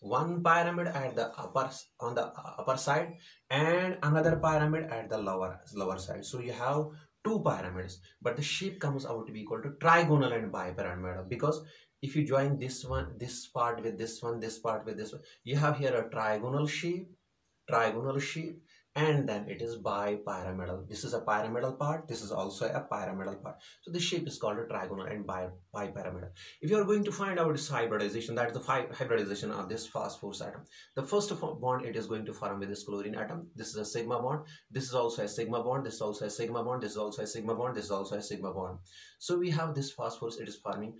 one pyramid at the upper on the upper side and another pyramid at the lower lower side. So you have two pyramids but the shape comes out to be equal to trigonal and bipyramidal because if you join this one this part with this one this part with this one you have here a trigonal shape trigonal shape and then it is bipyramidal. This is a pyramidal part. This is also a pyramidal part. So this shape is called a trigonal and bi bipyramidal. If you are going to find out this hybridization, that is the hybridization of this phosphorus atom. The first bond it is going to form with this chlorine atom. This is a sigma bond. This is also a sigma bond. This is also a sigma bond. This is also a sigma bond. This is also a sigma bond. So we have this phosphorus. It is forming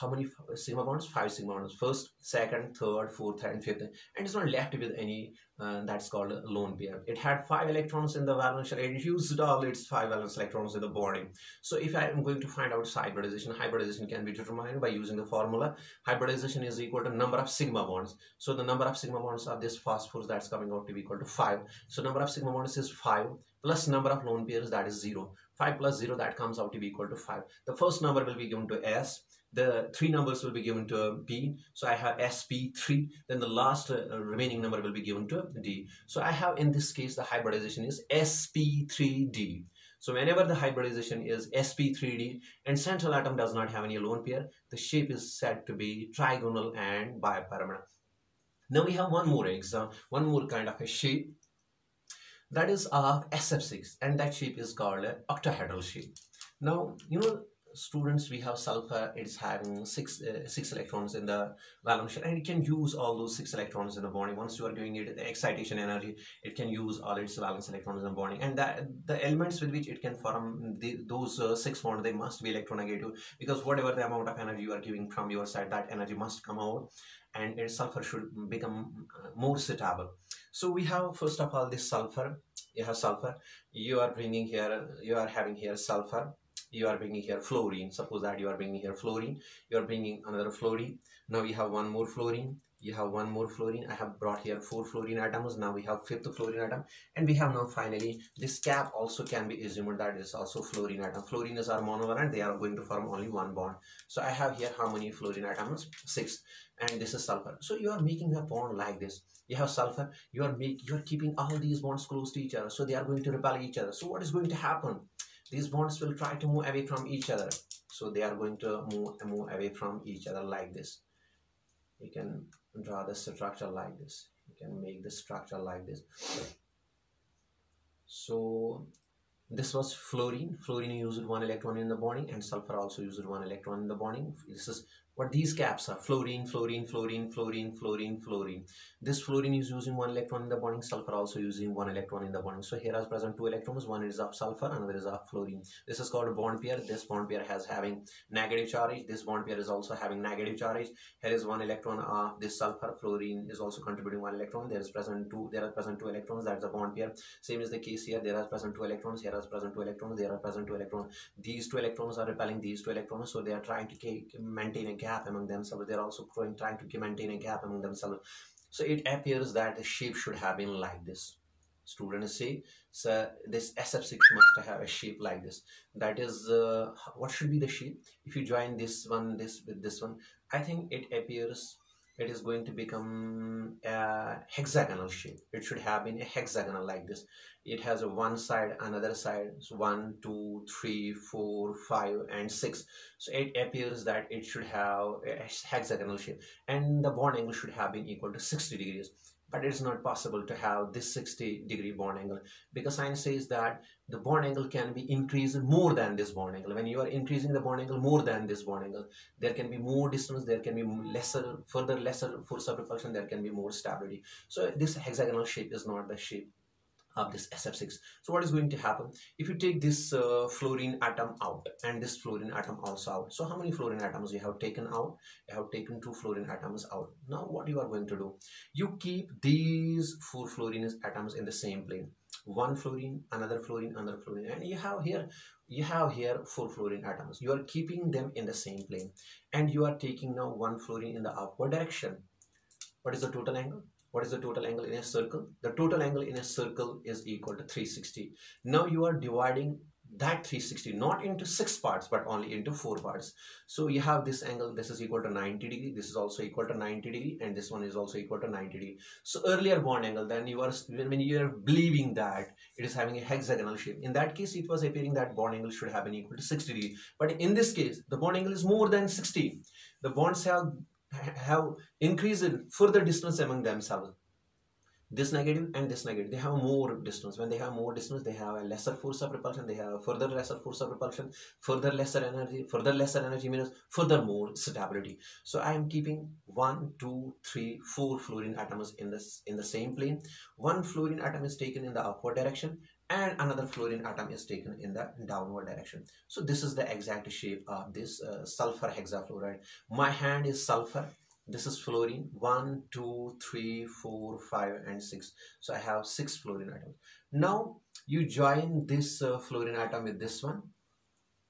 how many sigma bonds? Five sigma bonds. First, second, third, fourth, and fifth. And it's not left with any uh, that's called lone pair. It had five electrons in the valence shell. It used all its five valence electrons in the body. So if I am going to find out hybridization, hybridization can be determined by using the formula. Hybridization is equal to number of sigma bonds. So the number of sigma bonds of this phosphorus that's coming out to be equal to five. So number of sigma bonds is five plus number of lone pairs that is zero. 5 plus 0 that comes out to be equal to 5. The first number will be given to S the three numbers will be given to P. So I have SP3. Then the last uh, remaining number will be given to D. So I have in this case the hybridization is SP3D. So whenever the hybridization is SP3D and central atom does not have any lone pair, the shape is said to be trigonal and bipyramidal. Now we have one more example, one more kind of a shape that is of SF6 and that shape is called an octahedral shape. Now, you know, students we have sulfur it's having six uh, six electrons in the valence shell and it can use all those six electrons in the bonding. Once you are giving it the excitation energy it can use all its valence electrons in the bonding. And that the elements with which it can form the, those uh, six bonds they must be electronegative because whatever the amount of energy you are giving from your side that energy must come out and its sulfur should become uh, more suitable. So we have first of all this sulfur. You have sulfur. You are bringing here you are having here sulfur you are bringing here fluorine. Suppose that you are bringing here fluorine. You are bringing another fluorine. Now we have one more fluorine. You have one more fluorine. I have brought here four fluorine atoms. Now we have fifth fluorine atom. And we have now finally this cap also can be assumed that is also fluorine atom. Fluorine is our monovalent. They are going to form only one bond. So i have here how many fluorine atoms? Six. And this is sulfur. So you are making a bond like this. You have sulfur. You are make you are keeping all these bonds close to each other. So they are going to repel each other. So what is going to happen these bonds will try to move away from each other. So they are going to move move away from each other like this. You can draw the structure like this. You can make the structure like this. So this was fluorine. Fluorine used one electron in the bonding and sulfur also used one electron in the bonding. This is what these caps are fluorine fluorine fluorine fluorine fluorine fluorine. This fluorine is using one electron in the bonding sulfur also using one electron in the bonding so here are present two electrons one is of sulfur another is of fluorine. This is called a bond pair. This bond pair has having negative charge. This bond pair is also having negative charge. Here is one electron of this sulfur. Fluorine is also contributing one electron. There is present two there are present two electrons. That's a bond pair. Same is the case here. There are present two electrons. Here are present two electrons. There are present two electrons. These two electrons are repelling these two electrons. So they are trying to maintain a gap among themselves they're also growing trying to maintain a gap among themselves. So it appears that the shape should have been like this. Students say so this sf6 must have a shape like this. That is uh, what should be the shape? If you join this one this with this one i think it appears it is going to become a hexagonal shape. It should have been a hexagonal like this. It has one side another side so one two three four five and six. So it appears that it should have a hexagonal shape. And the bond angle should have been equal to 60 degrees but it's not possible to have this 60 degree bond angle because science says that the bond angle can be increased more than this bond angle. When you are increasing the bond angle more than this bond angle there can be more distance there can be lesser further lesser force of repulsion there can be more stability. So this hexagonal shape is not the shape this SF6. So what is going to happen if you take this uh, fluorine atom out and this fluorine atom also out. So how many fluorine atoms you have taken out? You have taken two fluorine atoms out. Now what you are going to do? You keep these four fluorine atoms in the same plane. One fluorine, another fluorine, another fluorine, and you have here you have here four fluorine atoms. You are keeping them in the same plane, and you are taking now one fluorine in the upward direction. What is the total angle? What is the total angle in a circle? The total angle in a circle is equal to 360 now you are dividing that 360 not into six parts but only into four parts. So you have this angle this is equal to 90 degree this is also equal to 90 degree and this one is also equal to 90 degree. So earlier bond angle then you are when you are believing that it is having a hexagonal shape in that case it was appearing that bond angle should have been equal to 60 degree. But in this case the bond angle is more than 60 the bonds have have increased further distance among themselves. This negative and this negative. They have more distance. When they have more distance they have a lesser force of repulsion. They have further lesser force of repulsion further lesser energy further lesser energy means further more stability. So i am keeping one two three four fluorine atoms in this in the same plane. One fluorine atom is taken in the upward direction and another fluorine atom is taken in the downward direction. So this is the exact shape of this uh, sulfur hexafluoride. My hand is sulfur. This is fluorine. One two three four five and six. So i have six fluorine atoms. Now you join this uh, fluorine atom with this one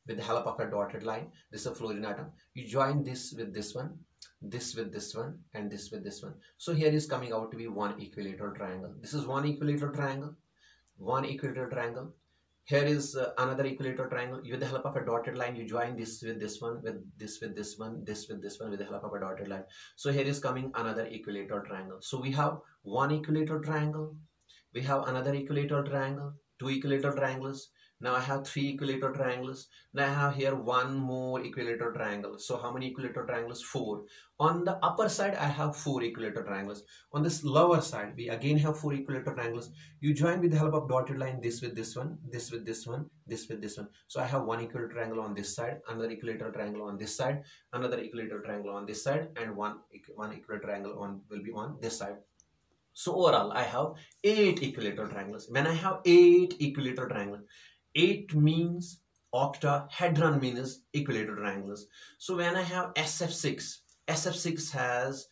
with the help of a dotted line. This is a fluorine atom. You join this with this one this with this one and this with this one. So here is coming out to be one equilateral triangle. This is one equilateral triangle one equilateral triangle. Here is uh, another equilateral triangle. With the help of a dotted line you join this with this one with this with this one this with this one with the help of a dotted line. So here is coming another equilateral triangle. So we have one equilateral triangle. We have another equilateral triangle two equilateral triangles now I have three equilateral triangles. Now I have here one more equilateral triangle. So how many equilateral triangles? Four. On the upper side, I have four equilateral triangles. On this lower side, we again have four equilateral triangles. You join with the help of dotted line, this with this one, this with this one, this with this one. So I have one equilateral triangle on this side, another equilateral triangle on this side, another equilateral triangle on this side, and one, one equilateral triangle on will be on this side. So overall, I have eight equilateral triangles. When I have eight equilateral triangles, 8 means octahedron means equilateral triangles. So when I have SF6, SF6 has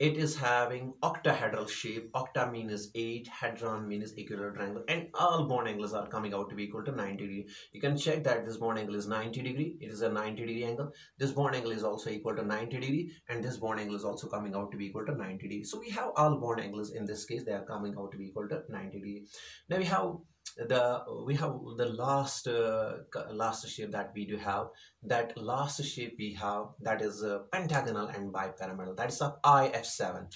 it is having octahedral shape. Octa means 8, hedron means equilateral triangle and all bond angles are coming out to be equal to 90 degree. You can check that this bond angle is 90 degree. It is a 90 degree angle. This bond angle is also equal to 90 degree and this bond angle is also coming out to be equal to 90 degree. So we have all bond angles in this case. They are coming out to be equal to 90 degree. Now we have the we have the last uh, last shape that we do have. That last shape we have that is uh, pentagonal and bipyramidal. That is of IF7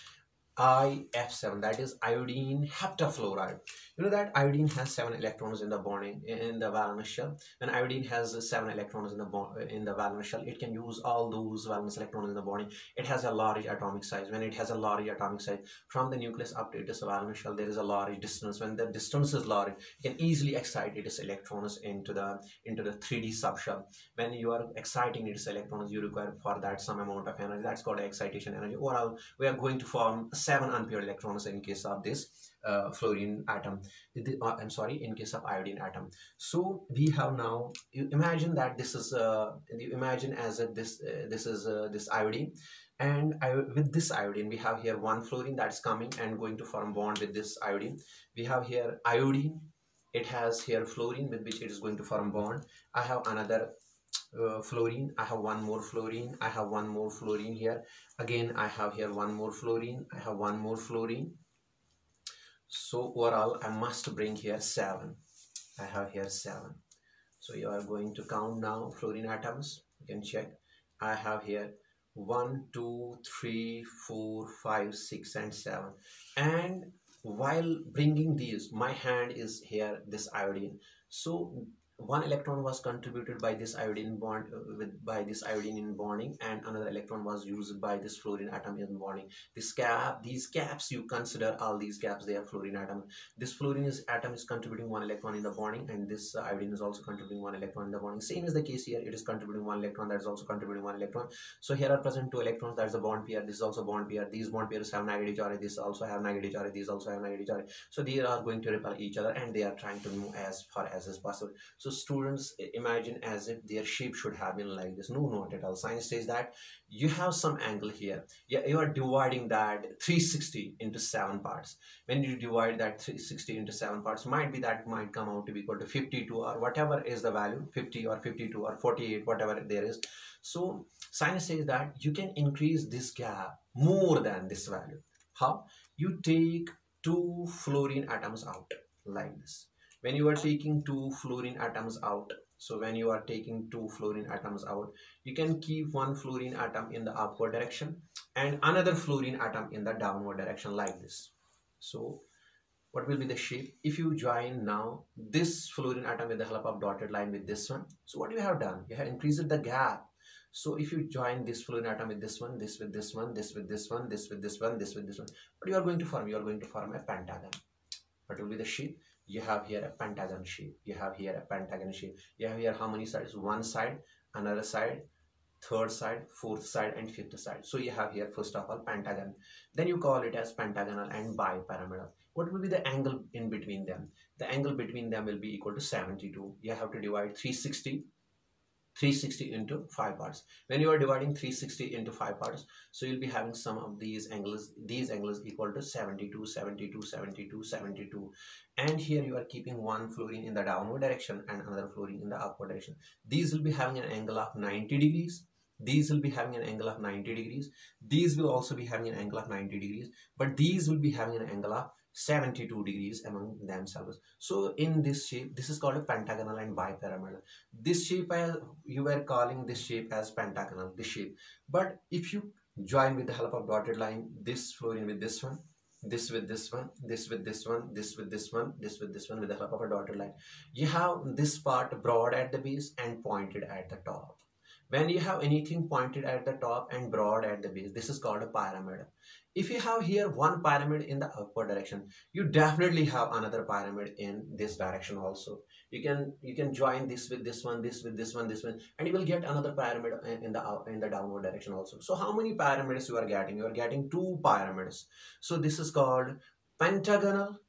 IF7 that is iodine heptafluoride. You know that iodine has seven electrons in the bonding in the valence shell. When iodine has seven electrons in the in the valence shell, it can use all those valence electrons in the bonding. It has a large atomic size. When it has a large atomic size from the nucleus up to its valence shell, there is a large distance. When the distance is large, you can easily excite its electrons into the into the 3D subshell. When you are exciting its electrons, you require for that some amount of energy. That's called excitation energy. Overall, we are going to form 7 unpaired electrons in case of this uh, fluorine atom uh, i'm sorry in case of iodine atom. So we have now you imagine that this is uh, you imagine as a, this uh, this is uh, this iodine. And I, with this iodine we have here one fluorine that's coming and going to form bond with this iodine. We have here iodine. It has here fluorine with which it is going to form bond. I have another uh, fluorine. I have one more fluorine. I have one more fluorine here. Again i have here one more fluorine. I have one more fluorine so overall i must bring here seven. I have here seven. So you are going to count now fluorine atoms. You can check. I have here one two three four five six and seven. And while bringing these my hand is here this iodine. So one electron was contributed by this iodine bond uh, with by this iodine in bonding and another electron was used by this fluorine atom in bonding. This cap these caps you consider all these caps they are fluorine atom. This fluorine is atom is contributing one electron in the bonding and this uh, iodine is also contributing one electron in the bonding. Same is the case here it is contributing one electron that is also contributing one electron. So here are present two electrons that is a bond pair this is also bond pair these bond pairs have negative charge this also have negative charge these also have negative charge. So they are going to repel each other and they are trying to move as far as is possible. So students imagine as if their shape should have been like this. No not at all. Science says that you have some angle here. Yeah you are dividing that 360 into seven parts. When you divide that 360 into seven parts might be that might come out to be equal to 52 or whatever is the value 50 or 52 or 48 whatever there is. So science says that you can increase this gap more than this value. How? You take two fluorine atoms out like this when you are taking two fluorine atoms out so when you are taking two fluorine atoms out you can keep one fluorine atom in the upward direction and another fluorine atom in the downward direction like this. So what will be the shape? If you join now this fluorine atom with the help of dotted line with this one so what you have done? You have increased the gap. So if you join this fluorine atom with this one this with this one this with this one this with this one this with this one what you are going to form you are going to form a pentagon. What will be the shape you have here a pentagon shape. You have here a pentagon shape. You have here how many sides? One side another side third side fourth side and fifth side. So you have here first of all pentagon. Then you call it as pentagonal and bipyramidal. What will be the angle in between them? The angle between them will be equal to 72 you have to divide 360 360 into 5 parts when you are dividing 360 into 5 parts so you'll be having some of these angles these angles equal to 72 72 72 72 and here you are keeping one fluorine in the downward direction and another fluorine in the upward direction. These will be having an angle of 90 degrees. These will be having an angle of 90 degrees. These will also be having an angle of 90 degrees. But these will be having an angle of 72 degrees among themselves so in this shape this is called a pentagonal and bipyramidal. This shape as you were calling this shape as pentagonal this shape. But if you join with the help of dotted line this fluorine with this one this with this one this with this one this with this one this with this one with the help of a dotted line you have this part broad at the base and pointed at the top. When you have anything pointed at the top and broad at the base this is called a pyramid if you have here one pyramid in the upward direction you definitely have another pyramid in this direction also. You can you can join this with this one this with this one this one and you will get another pyramid in the in the downward direction also. So how many pyramids you are getting? You are getting two pyramids. So this is called pentagonal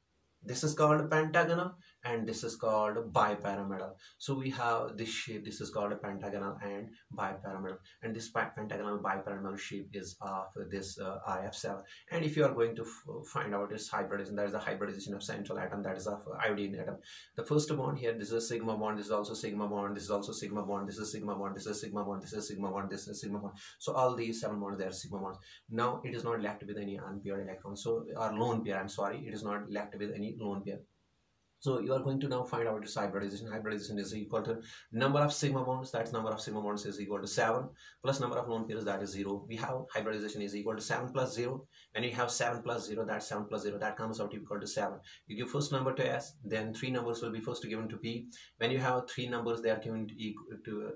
this is called pentagonal and this is called bipyramidal. So we have this shape this is called a pentagonal and bipyramidal. And this pentagonal bipyramidal shape is of this uh, IF7. And if you are going to find out this hybridization there is a hybridization of central atom that is of iodine atom. The first bond here this is sigma bond this is also sigma bond this is also sigma bond this is sigma bond this is sigma bond this is sigma bond this is sigma bond. So all these seven bonds they are sigma bonds. Now it is not left with any unpaired electrons. So or lone pair i'm sorry it is not left with any lone pair so you are going to now find out its hybridization. Hybridization is equal to number of sigma bonds. That's number of sigma bonds is equal to 7 plus number of lone pairs that is 0. We have hybridization is equal to 7 plus 0. When you have 7 plus 0, that's 7 plus 0. That comes out equal to 7. You give first number to S, then three numbers will be first given to P. When you have three numbers, they are given to, to,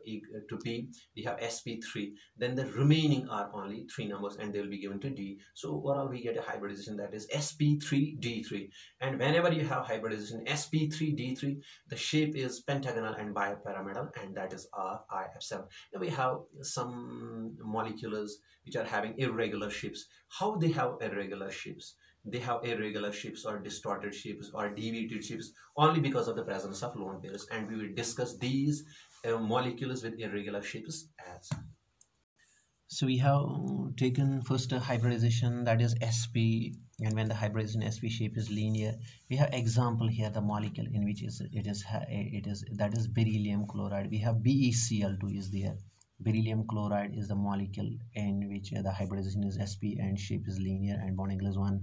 to P. We have SP3. Then the remaining are only three numbers and they will be given to D. So overall, we get a hybridization that is SP3D3. And whenever you have hybridization, sp3d3 the shape is pentagonal and bipyramidal and that is r if7 now we have some molecules which are having irregular shapes. How they have irregular shapes? They have irregular shapes or distorted shapes or deviated shapes only because of the presence of lone pairs and we will discuss these uh, molecules with irregular shapes as so we have taken first a hybridization that is sp and when the hybridization sp shape is linear we have example here the molecule in which is it is eh, it is that is beryllium chloride. We have BeCl2 is there. Beryllium chloride is the molecule in which eh, the hybridization is sp and shape is linear and bond angle is 1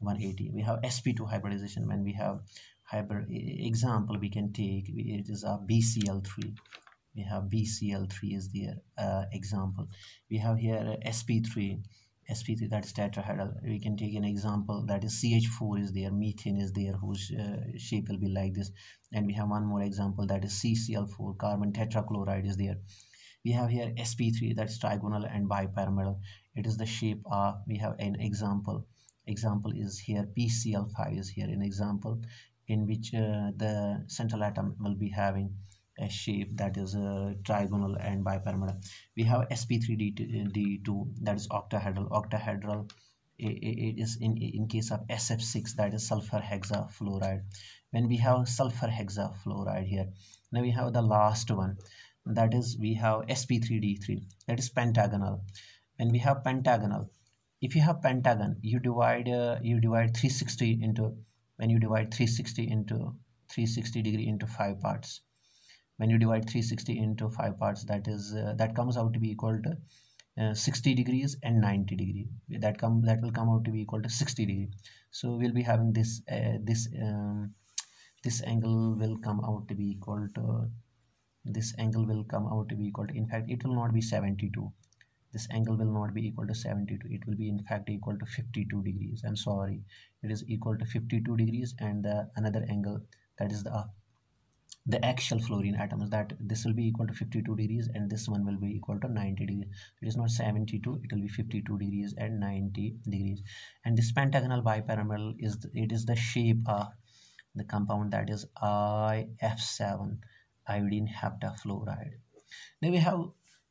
180 we have sp2 hybridization. When we have hybrid example we can take it is a BCl3 we have BCl3 is the uh, example. We have here eh, sp3 sp3 that is tetrahedral. We can take an example that is ch4 is there methane is there whose uh, shape will be like this. And we have one more example that is ccl4 carbon tetrachloride is there. We have here sp3 that's trigonal and bipyramidal. It is the shape of we have an example. Example is here pcl5 is here. An example in which uh, the central atom will be having shape that is uh, trigonal and bipyramidal. We have sp3d2 that is octahedral. Octahedral it is in in case of sf6 that is sulfur hexafluoride. When we have sulfur hexafluoride here now we have the last one that is we have sp3d3 that is pentagonal. When we have pentagonal if you have pentagon you divide uh, you divide 360 into when you divide 360 into 360 degree into five parts when you divide 360 into five parts that is uh, that comes out to be equal to uh, 60 degrees and 90 degree. That come that will come out to be equal to 60 degree. So we'll be having this uh, this um, this angle will come out to be equal to this angle will come out to be equal to in fact it will not be 72 this angle will not be equal to 72 it will be in fact equal to 52 degrees. I'm sorry. It is equal to 52 degrees and the another angle. That is the the actual fluorine atoms that this will be equal to 52 degrees and this one will be equal to 90 degrees. It is not 72 it will be 52 degrees and 90 degrees. And this pentagonal bipyramidal is it is the shape of the compound that is IF7 iodine heptafluoride. Then we have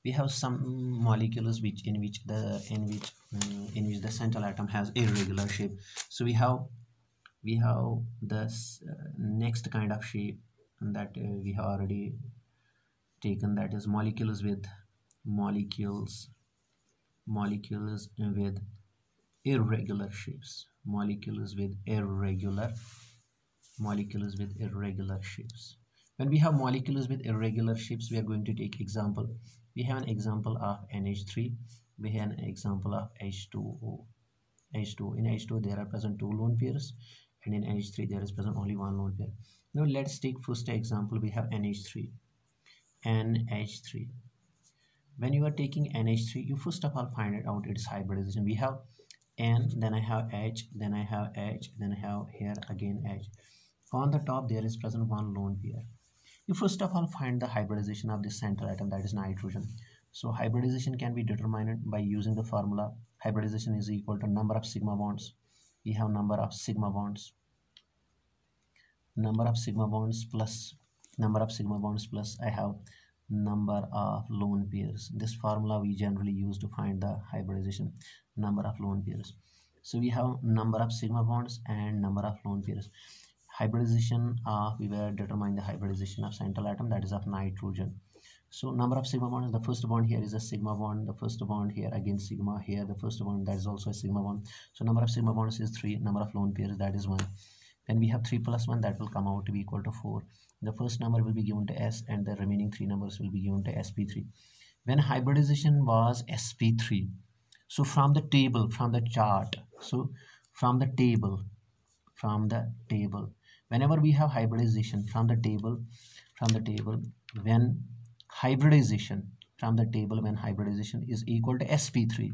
we have some molecules which in which the in which um, in which the central atom has irregular shape. So we have we have this uh, next kind of shape that uh, we have already taken that is molecules with molecules molecules with irregular shapes molecules with irregular molecules with irregular shapes. When we have molecules with irregular shapes we are going to take example we have an example of NH3 we have an example of H2O H2 in H2 there are present two lone pairs and in NH3 there is present only one lone pair now let's take first example. We have NH3 NH3 when you are taking NH3 you first of all find it out its hybridization. We have N then I have H then I have H then I have here again H. On the top there is present one lone pair. You first of all find the hybridization of the central atom that is nitrogen. So hybridization can be determined by using the formula hybridization is equal to number of sigma bonds. We have number of sigma bonds number of sigma bonds plus number of sigma bonds plus i have number of lone pairs. This formula we generally use to find the hybridization number of lone pairs. So we have number of sigma bonds and number of lone pairs. Hybridization of we were determine the hybridization of central atom that is of nitrogen. So number of sigma bonds the first bond here is a sigma bond the first bond here again sigma here the first bond that is also a sigma bond. So number of sigma bonds is 3 number of lone pairs that is 1 then we have 3 plus 1 that will come out to be equal to 4 the first number will be given to s and the remaining three numbers will be given to sp3 when hybridization was sp3 so from the table from the chart so from the table from the table whenever we have hybridization from the table from the table when hybridization from the table when hybridization is equal to sp3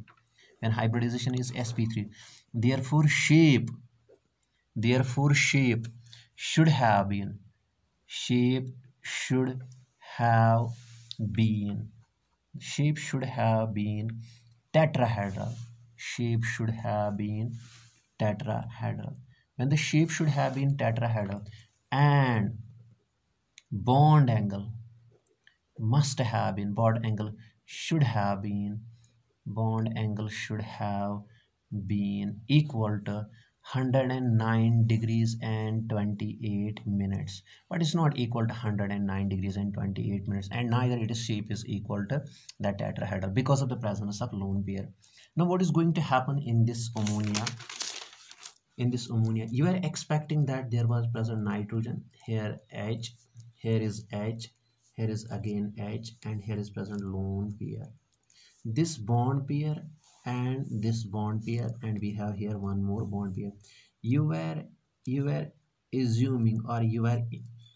when hybridization is sp3 therefore shape therefore shape should have been. Shape should have been. Shape should have been tetrahedral. Shape should have been tetrahedral. When the shape should have been tetrahedral and bond angle must have been bond angle should have been bond angle should have been equal to 109 degrees and 28 minutes. But it's not equal to 109 degrees and 28 minutes and neither its shape is equal to the tetrahedral because of the presence of lone pair. Now what is going to happen in this ammonia? In this ammonia you are expecting that there was present nitrogen. Here H here is H here is again H and here is present lone pair. This bond pair and this bond pair and we have here one more bond pair. You were you were assuming or you were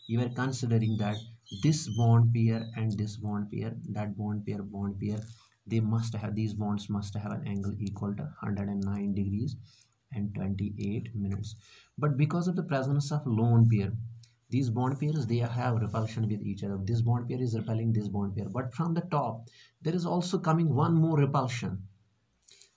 you were considering that this bond pair and this bond pair that bond pair bond pair they must have these bonds must have an angle equal to 109 degrees and 28 minutes. But because of the presence of lone pair these bond pairs they have repulsion with each other. This bond pair is repelling this bond pair. But from the top there is also coming one more repulsion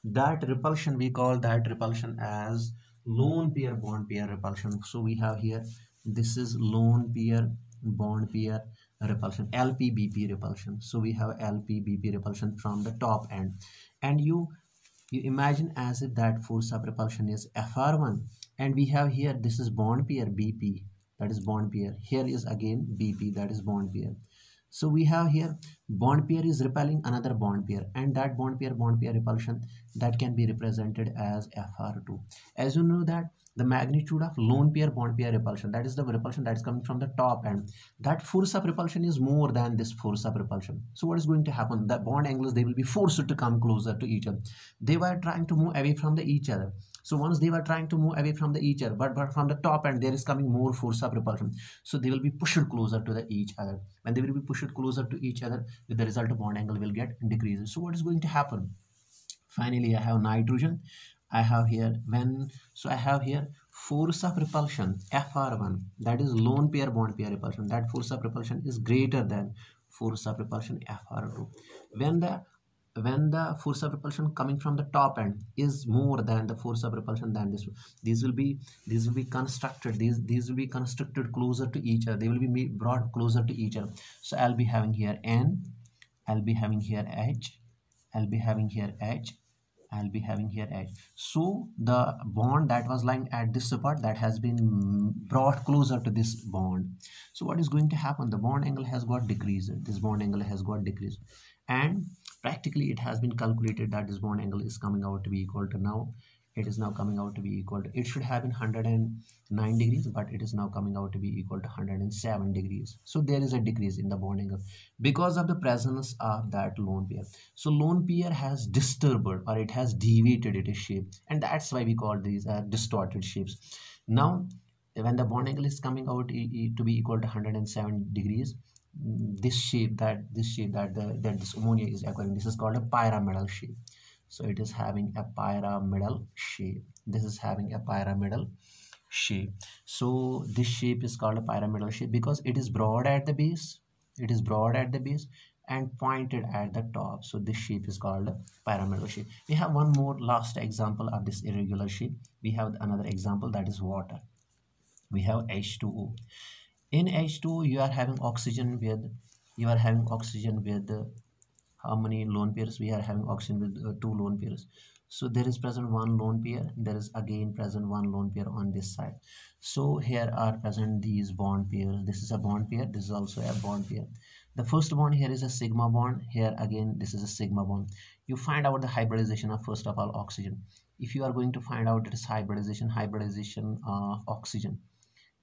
that repulsion we call that repulsion as lone pair bond pair repulsion. So we have here this is lone pair bond pair repulsion lpbp repulsion. So we have lpbp repulsion from the top end. And you you imagine as if that force of repulsion is fr1 and we have here this is bond pair bp that is bond pair here is again bp that is bond pair so we have here bond pair is repelling another bond pair and that bond pair bond pair repulsion that can be represented as fr2 as you know that the magnitude of lone pair bond pair repulsion that is the repulsion that is coming from the top and that force of repulsion is more than this force of repulsion. So what is going to happen? The bond angles they will be forced to come closer to each other. They were trying to move away from the each other so once they were trying to move away from the each other but, but from the top end there is coming more force of repulsion. So they will be pushed closer to the each other. When they will be pushed closer to each other with the result of bond angle will get decreases so what is going to happen? Finally i have nitrogen. I have here when so I have here force of repulsion FR1 that is lone pair bond pair repulsion. That force of repulsion is greater than force of repulsion FR2 when the when the force of repulsion coming from the top end is more than the force of repulsion than this these will be these will be constructed these these will be constructed closer to each other they will be brought closer to each other so i'll be having here n i'll be having here h i'll be having here h I'll be having here H. So the bond that was lying at this support that has been brought closer to this bond. So what is going to happen? The bond angle has got decreased. This bond angle has got decreased. And practically it has been calculated that this bond angle is coming out to be equal to now. It is now coming out to be equal to it should have been 109 degrees but it is now coming out to be equal to 107 degrees. So there is a decrease in the bond angle. Because of the presence of that lone pair. So lone pair has disturbed or it has deviated its shape. And that's why we call these uh, distorted shapes. Now when the bond angle is coming out to be equal to 107 degrees this shape that this shape that the that this ammonia is acquiring this is called a pyramidal shape. So it is having a pyramidal shape. This is having a pyramidal shape. So this shape is called a pyramidal shape because it is broad at the base it is broad at the base and pointed at the top. So this shape is called a pyramidal shape. We have one more last example of this irregular shape. We have another example that is water. We have h2o in h2o you are having oxygen with you are having oxygen with how many lone pairs we are having oxygen with uh, two lone pairs. So there is present one lone pair there is again present one lone pair on this side. So here are present these bond pairs. This is a bond pair this is also a bond pair. The first bond here is a sigma bond. Here again this is a sigma bond. You find out the hybridization of first of all oxygen. If you are going to find out its hybridization hybridization of oxygen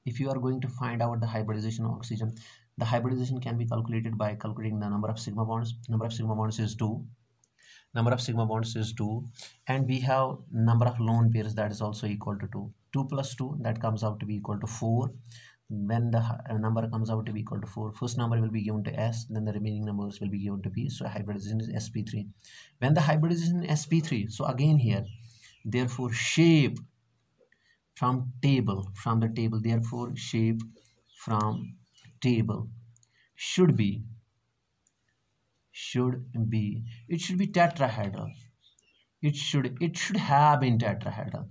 if you are going to find out the hybridization of oxygen the hybridization can be calculated by calculating the number of sigma bonds number of sigma bonds is 2 number of sigma bonds is 2 and we have number of lone pairs that is also equal to 2 2 plus 2 that comes out to be equal to 4 when the uh, number comes out to be equal to 4 first number will be given to s then the remaining numbers will be given to p. So hybridization is sp3 when the hybridization is sp3 so again here therefore shape from table. From the table therefore shape from table should be should be it should be tetrahedral. It should it should have been tetrahedral.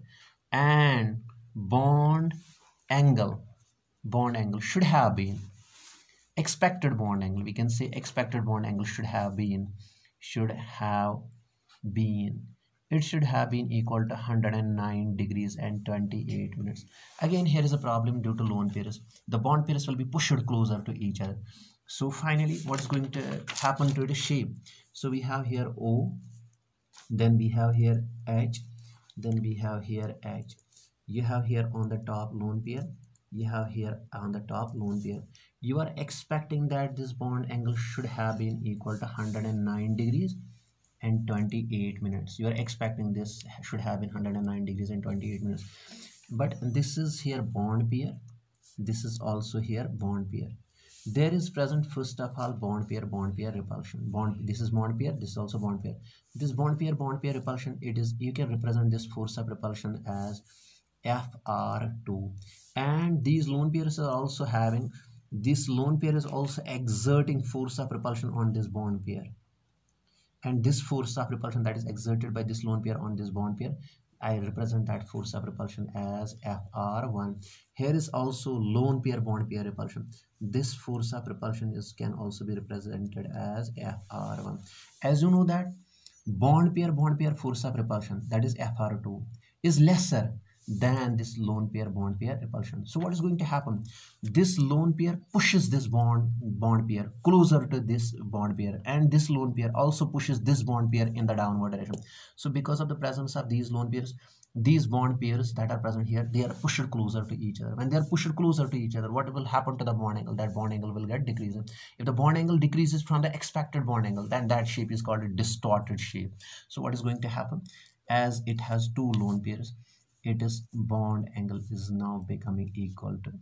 And bond angle bond angle should have been expected bond angle. We can say expected bond angle should have been should have been it should have been equal to 109 degrees and 28 minutes. Again here is a problem due to lone pairs. The bond pairs will be pushed closer to each other. So finally what's going to happen to the shape. So we have here o then we have here h then we have here h. You have here on the top lone pair. You have here on the top lone pair. You are expecting that this bond angle should have been equal to 109 degrees and 28 minutes. You are expecting this should have been 109 degrees and 28 minutes. But this is here bond pair. This is also here bond pair. There is present first of all bond pair bond pair repulsion. Bond this is bond pair this is also bond pair. This bond pair bond pair repulsion it is you can represent this force of repulsion as fr2 and these lone pairs are also having this lone pair is also exerting force of repulsion on this bond pair and this force of repulsion that is exerted by this lone pair on this bond pair I represent that force of repulsion as Fr1. Here is also lone pair bond pair repulsion. This force of repulsion is can also be represented as Fr1. As you know that bond pair bond pair force of repulsion that is Fr2 is lesser than this lone pair bond pair repulsion. So what is going to happen? This lone pair pushes this bond bond pair closer to this bond pair and this lone pair also pushes this bond pair in the downward direction. So because of the presence of these lone pairs these bond pairs that are present here they are pushed closer to each other. When they are pushed closer to each other what will happen to the bond angle? That bond angle will get decreased. If the bond angle decreases from the expected bond angle then that shape is called a distorted shape. So what is going to happen? As it has two lone pairs is bond angle is now becoming equal to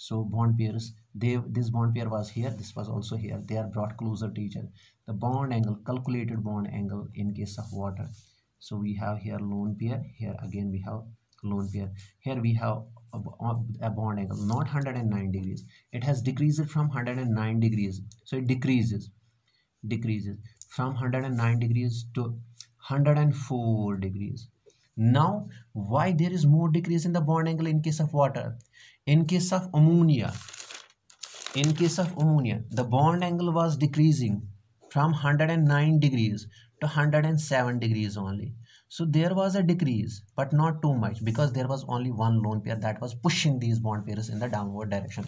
so bond pairs they this bond pair was here this was also here they are brought closer to each other. The bond angle calculated bond angle in case of water. So we have here lone pair here again we have lone pair. Here we have a, a bond angle not 109 degrees. It has decreased from 109 degrees so it decreases decreases from 109 degrees to 104 degrees now, why there is more decrease in the bond angle in case of water? In case of ammonia, in case of ammonia, the bond angle was decreasing from 109 degrees to 107 degrees only. So there was a decrease, but not too much because there was only one lone pair that was pushing these bond pairs in the downward direction.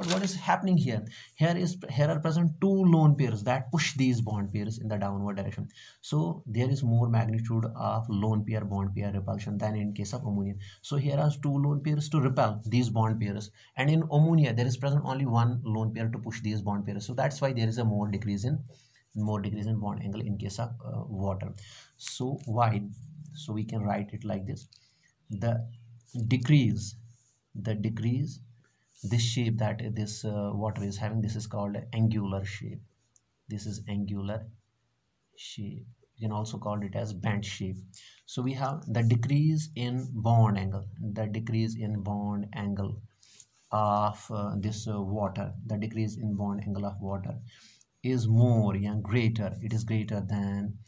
But what is happening here? Here is here are present two lone pairs that push these bond pairs in the downward direction. So there is more magnitude of lone pair bond pair repulsion than in case of ammonia. So here are two lone pairs to repel these bond pairs, and in ammonia there is present only one lone pair to push these bond pairs. So that's why there is a more decrease in more decrease in bond angle in case of uh, water so why so we can write it like this the decrease the decrease this shape that this uh, water is having this is called angular shape. This is angular shape. You can also call it as bent shape. So we have the decrease in bond angle the decrease in bond angle of uh, this uh, water. The decrease in bond angle of water is more and greater. It is greater than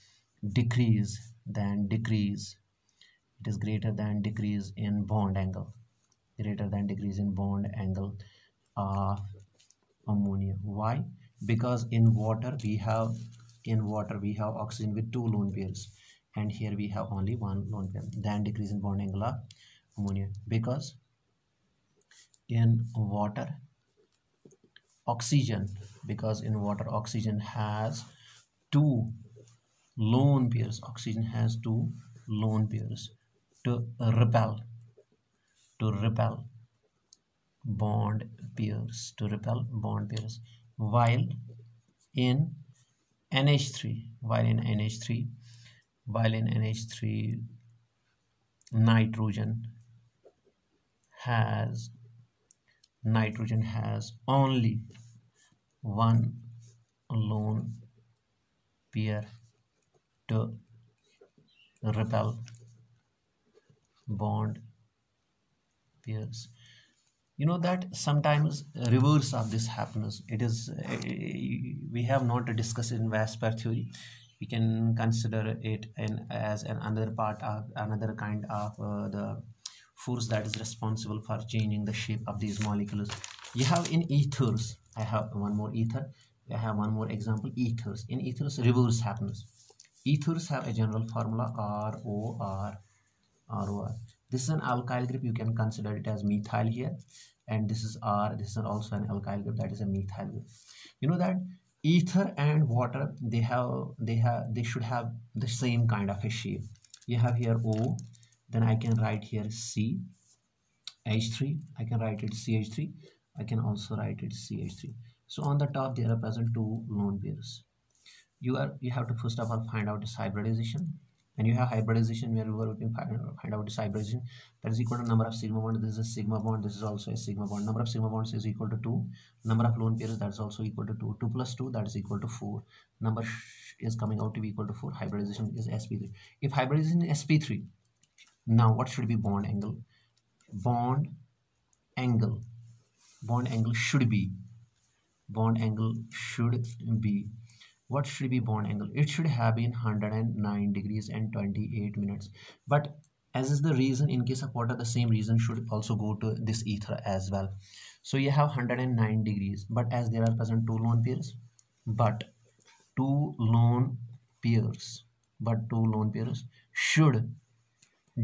decrease than decrease. It is greater than decrease in bond angle greater than decrease in bond angle of ammonia. Why? Because in water we have in water we have oxygen with two lone pairs and here we have only one lone pair than decrease in bond angle of ammonia. Because in water oxygen because in water oxygen has two lone pairs oxygen has two lone pairs to repel to repel. Bond pairs to repel bond pairs while in NH3 while in NH3 while in NH3 nitrogen has nitrogen has only one lone pair to repel bond pairs you know that sometimes reverse of this happens. It is we have not discussed in VSEPR theory. We can consider it in as an another part of another kind of uh, the force that is responsible for changing the shape of these molecules. You have in ethers. I have one more ether. I have one more example ethers. In ethers reverse happens. Ethers have a general formula r o r r o r this is an alkyl group you can consider it as methyl here. And this is r. This is also an alkyl group that is a methyl group you know that ether and water they have they have they should have the same kind of a shape you have here o then I can write here C H3 I can write it CH3 I can also write it CH3 so on the top there are present two lone pairs. You are you have to first of all find out its hybridization when you have hybridization where we were looking find, find out this hybridization. That is equal to number of sigma bond this is a sigma bond this is also a sigma bond. Number of sigma bonds is equal to 2 number of lone pairs that is also equal to 2 2 plus 2 that is equal to 4 number is coming out to be equal to 4 hybridization is sp3 if hybridization is sp3 now what should be bond angle? Bond angle. Bond angle should be. Bond angle should be what should be bond angle? It should have been 109 degrees and 28 minutes. But as is the reason in case of water the same reason should also go to this ether as well. So you have 109 degrees but as there are present two lone pairs but two lone pairs but two lone pairs should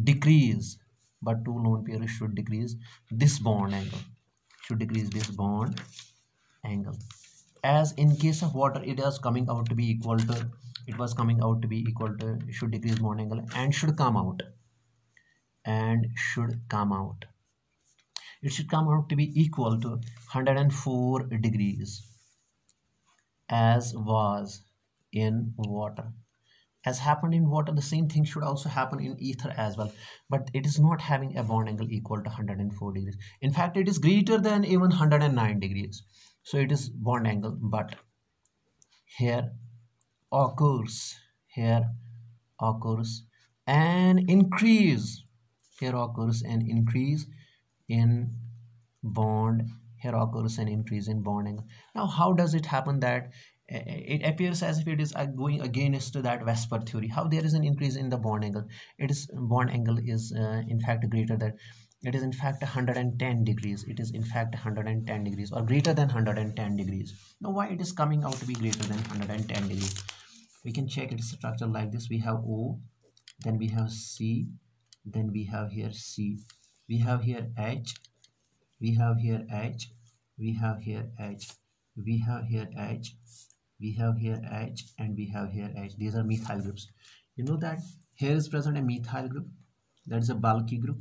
decrease but two lone pairs should decrease this bond angle should decrease this bond angle as in case of water it is coming out to be equal to it was coming out to be equal to should decrease bond angle and should come out. And should come out. It should come out to be equal to 104 degrees as was in water. As happened in water the same thing should also happen in ether as well. But it is not having a bond angle equal to 104 degrees. In fact it is greater than even 109 degrees so it is bond angle but here occurs here occurs an increase here occurs an increase in bond here occurs an increase in bond angle. Now how does it happen that eh, eh, it appears as if it is uh, going against to that VSEPR's theory? How there is an increase in the bond angle? It is bond angle is uh, in fact greater than it is in fact 110 degrees. It is in fact 110 degrees or greater than 110 degrees. Now why it is coming out to be greater than 110 degrees? We can check its structure like this. We have o then we have c then we have here c. We have here h we have here h we have here h we have here h we have here h and we have here h. These are methyl groups. You know that here is present a methyl group that is a bulky group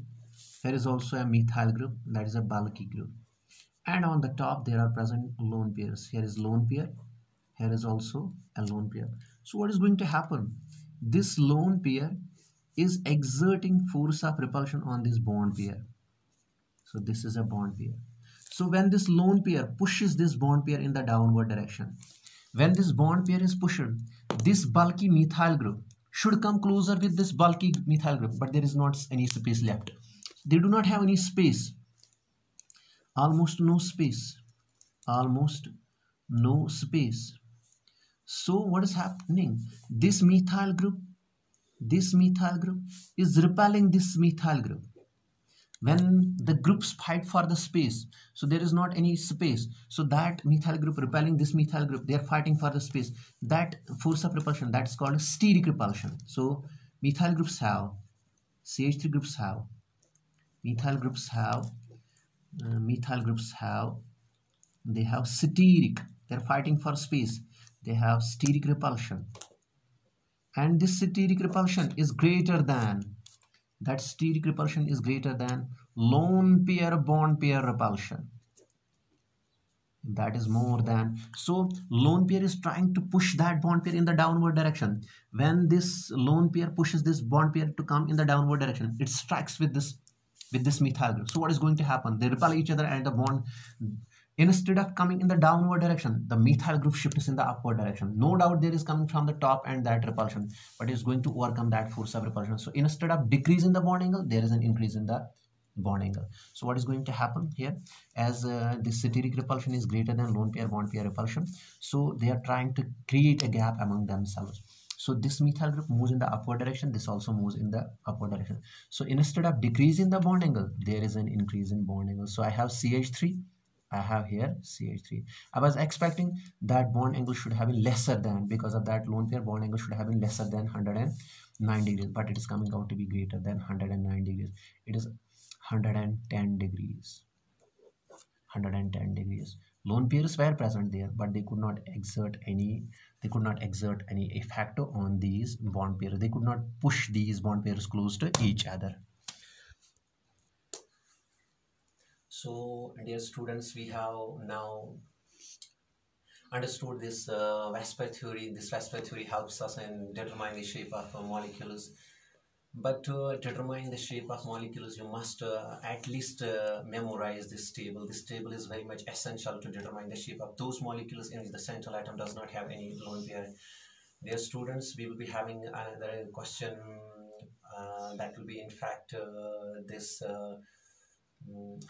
there is also a methyl group that is a bulky group. And on the top there are present lone pairs. Here is lone pair. Here is also a lone pair. So what is going to happen? This lone pair is exerting force of repulsion on this bond pair. So this is a bond pair. So when this lone pair pushes this bond pair in the downward direction, when this bond pair is pushed, this bulky methyl group should come closer with this bulky methyl group, but there is not any space left they do not have any space. Almost no space. Almost no space. So what is happening? This methyl group this methyl group is repelling this methyl group. When the groups fight for the space so there is not any space. So that methyl group repelling this methyl group they are fighting for the space. That force of repulsion that's called steric repulsion. So methyl groups have ch3 groups have methyl groups have uh, methyl groups have they have steric they're fighting for space. They have steric repulsion. And this steric repulsion is greater than that steric repulsion is greater than lone pair bond pair repulsion. That is more than so lone pair is trying to push that bond pair in the downward direction. When this lone pair pushes this bond pair to come in the downward direction it strikes with this with this methyl group. So what is going to happen? They repel each other and the bond instead of coming in the downward direction, the methyl group shifts in the upward direction. No doubt there is coming from the top and that repulsion, but it's going to overcome that force of repulsion. So instead of decrease in the bond angle, there is an increase in the bond angle. So what is going to happen here as uh, the steric repulsion is greater than lone pair bond pair repulsion. So they are trying to create a gap among themselves. So this methyl group moves in the upward direction. This also moves in the upward direction. So instead of decreasing the bond angle, there is an increase in bond angle. So I have CH3. I have here CH3. I was expecting that bond angle should have been lesser than because of that lone pair bond angle should have been lesser than 109 degrees, but it is coming out to be greater than 109 degrees. It is 110 degrees. 110 degrees. Lone pairs were present there, but they could not exert any they could not exert any effect on these bond pairs they could not push these bond pairs close to each other so dear students we have now understood this uh, VSEPR theory. This VSEPR theory helps us in determining the shape of molecules. But to determine the shape of molecules, you must uh, at least uh, memorize this table. This table is very much essential to determine the shape of those molecules in which the central atom does not have any lone pair. Dear students, we will be having another question uh, that will be in fact uh, this uh,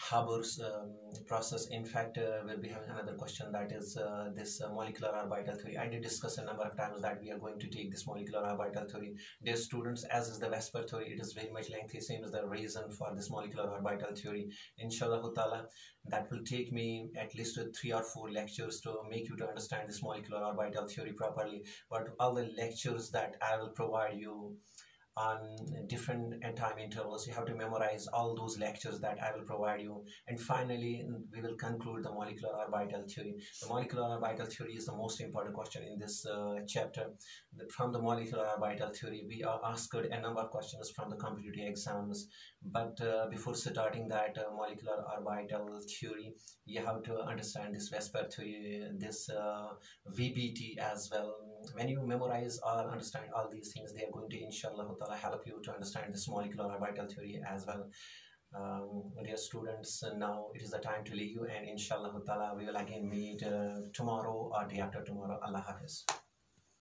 Haber's um, process. In fact, uh, we'll be having another question that is uh, this uh, molecular orbital theory. I did discuss a number of times that we are going to take this molecular orbital theory. Dear students, as is the VSEPR theory, it is very much lengthy, same as the reason for this molecular orbital theory. Inshallah ta'ala, that will take me at least three or four lectures to make you to understand this molecular orbital theory properly. But all the lectures that I will provide you on different time intervals. You have to memorize all those lectures that I will provide you. And finally, we will conclude the molecular orbital theory. The molecular orbital theory is the most important question in this uh, chapter. From the molecular orbital theory, we are asked a number of questions from the competitive exams. But uh, before starting that uh, molecular orbital theory, you have to understand this VSEPR theory, this uh, VBT as well. When you memorize or understand all these things, they are going to, inshallah, help you to understand this molecular orbital theory as well. Um, dear students, now it is the time to leave you, and inshallah, we will again meet uh, tomorrow or day after tomorrow. Allah Hafiz.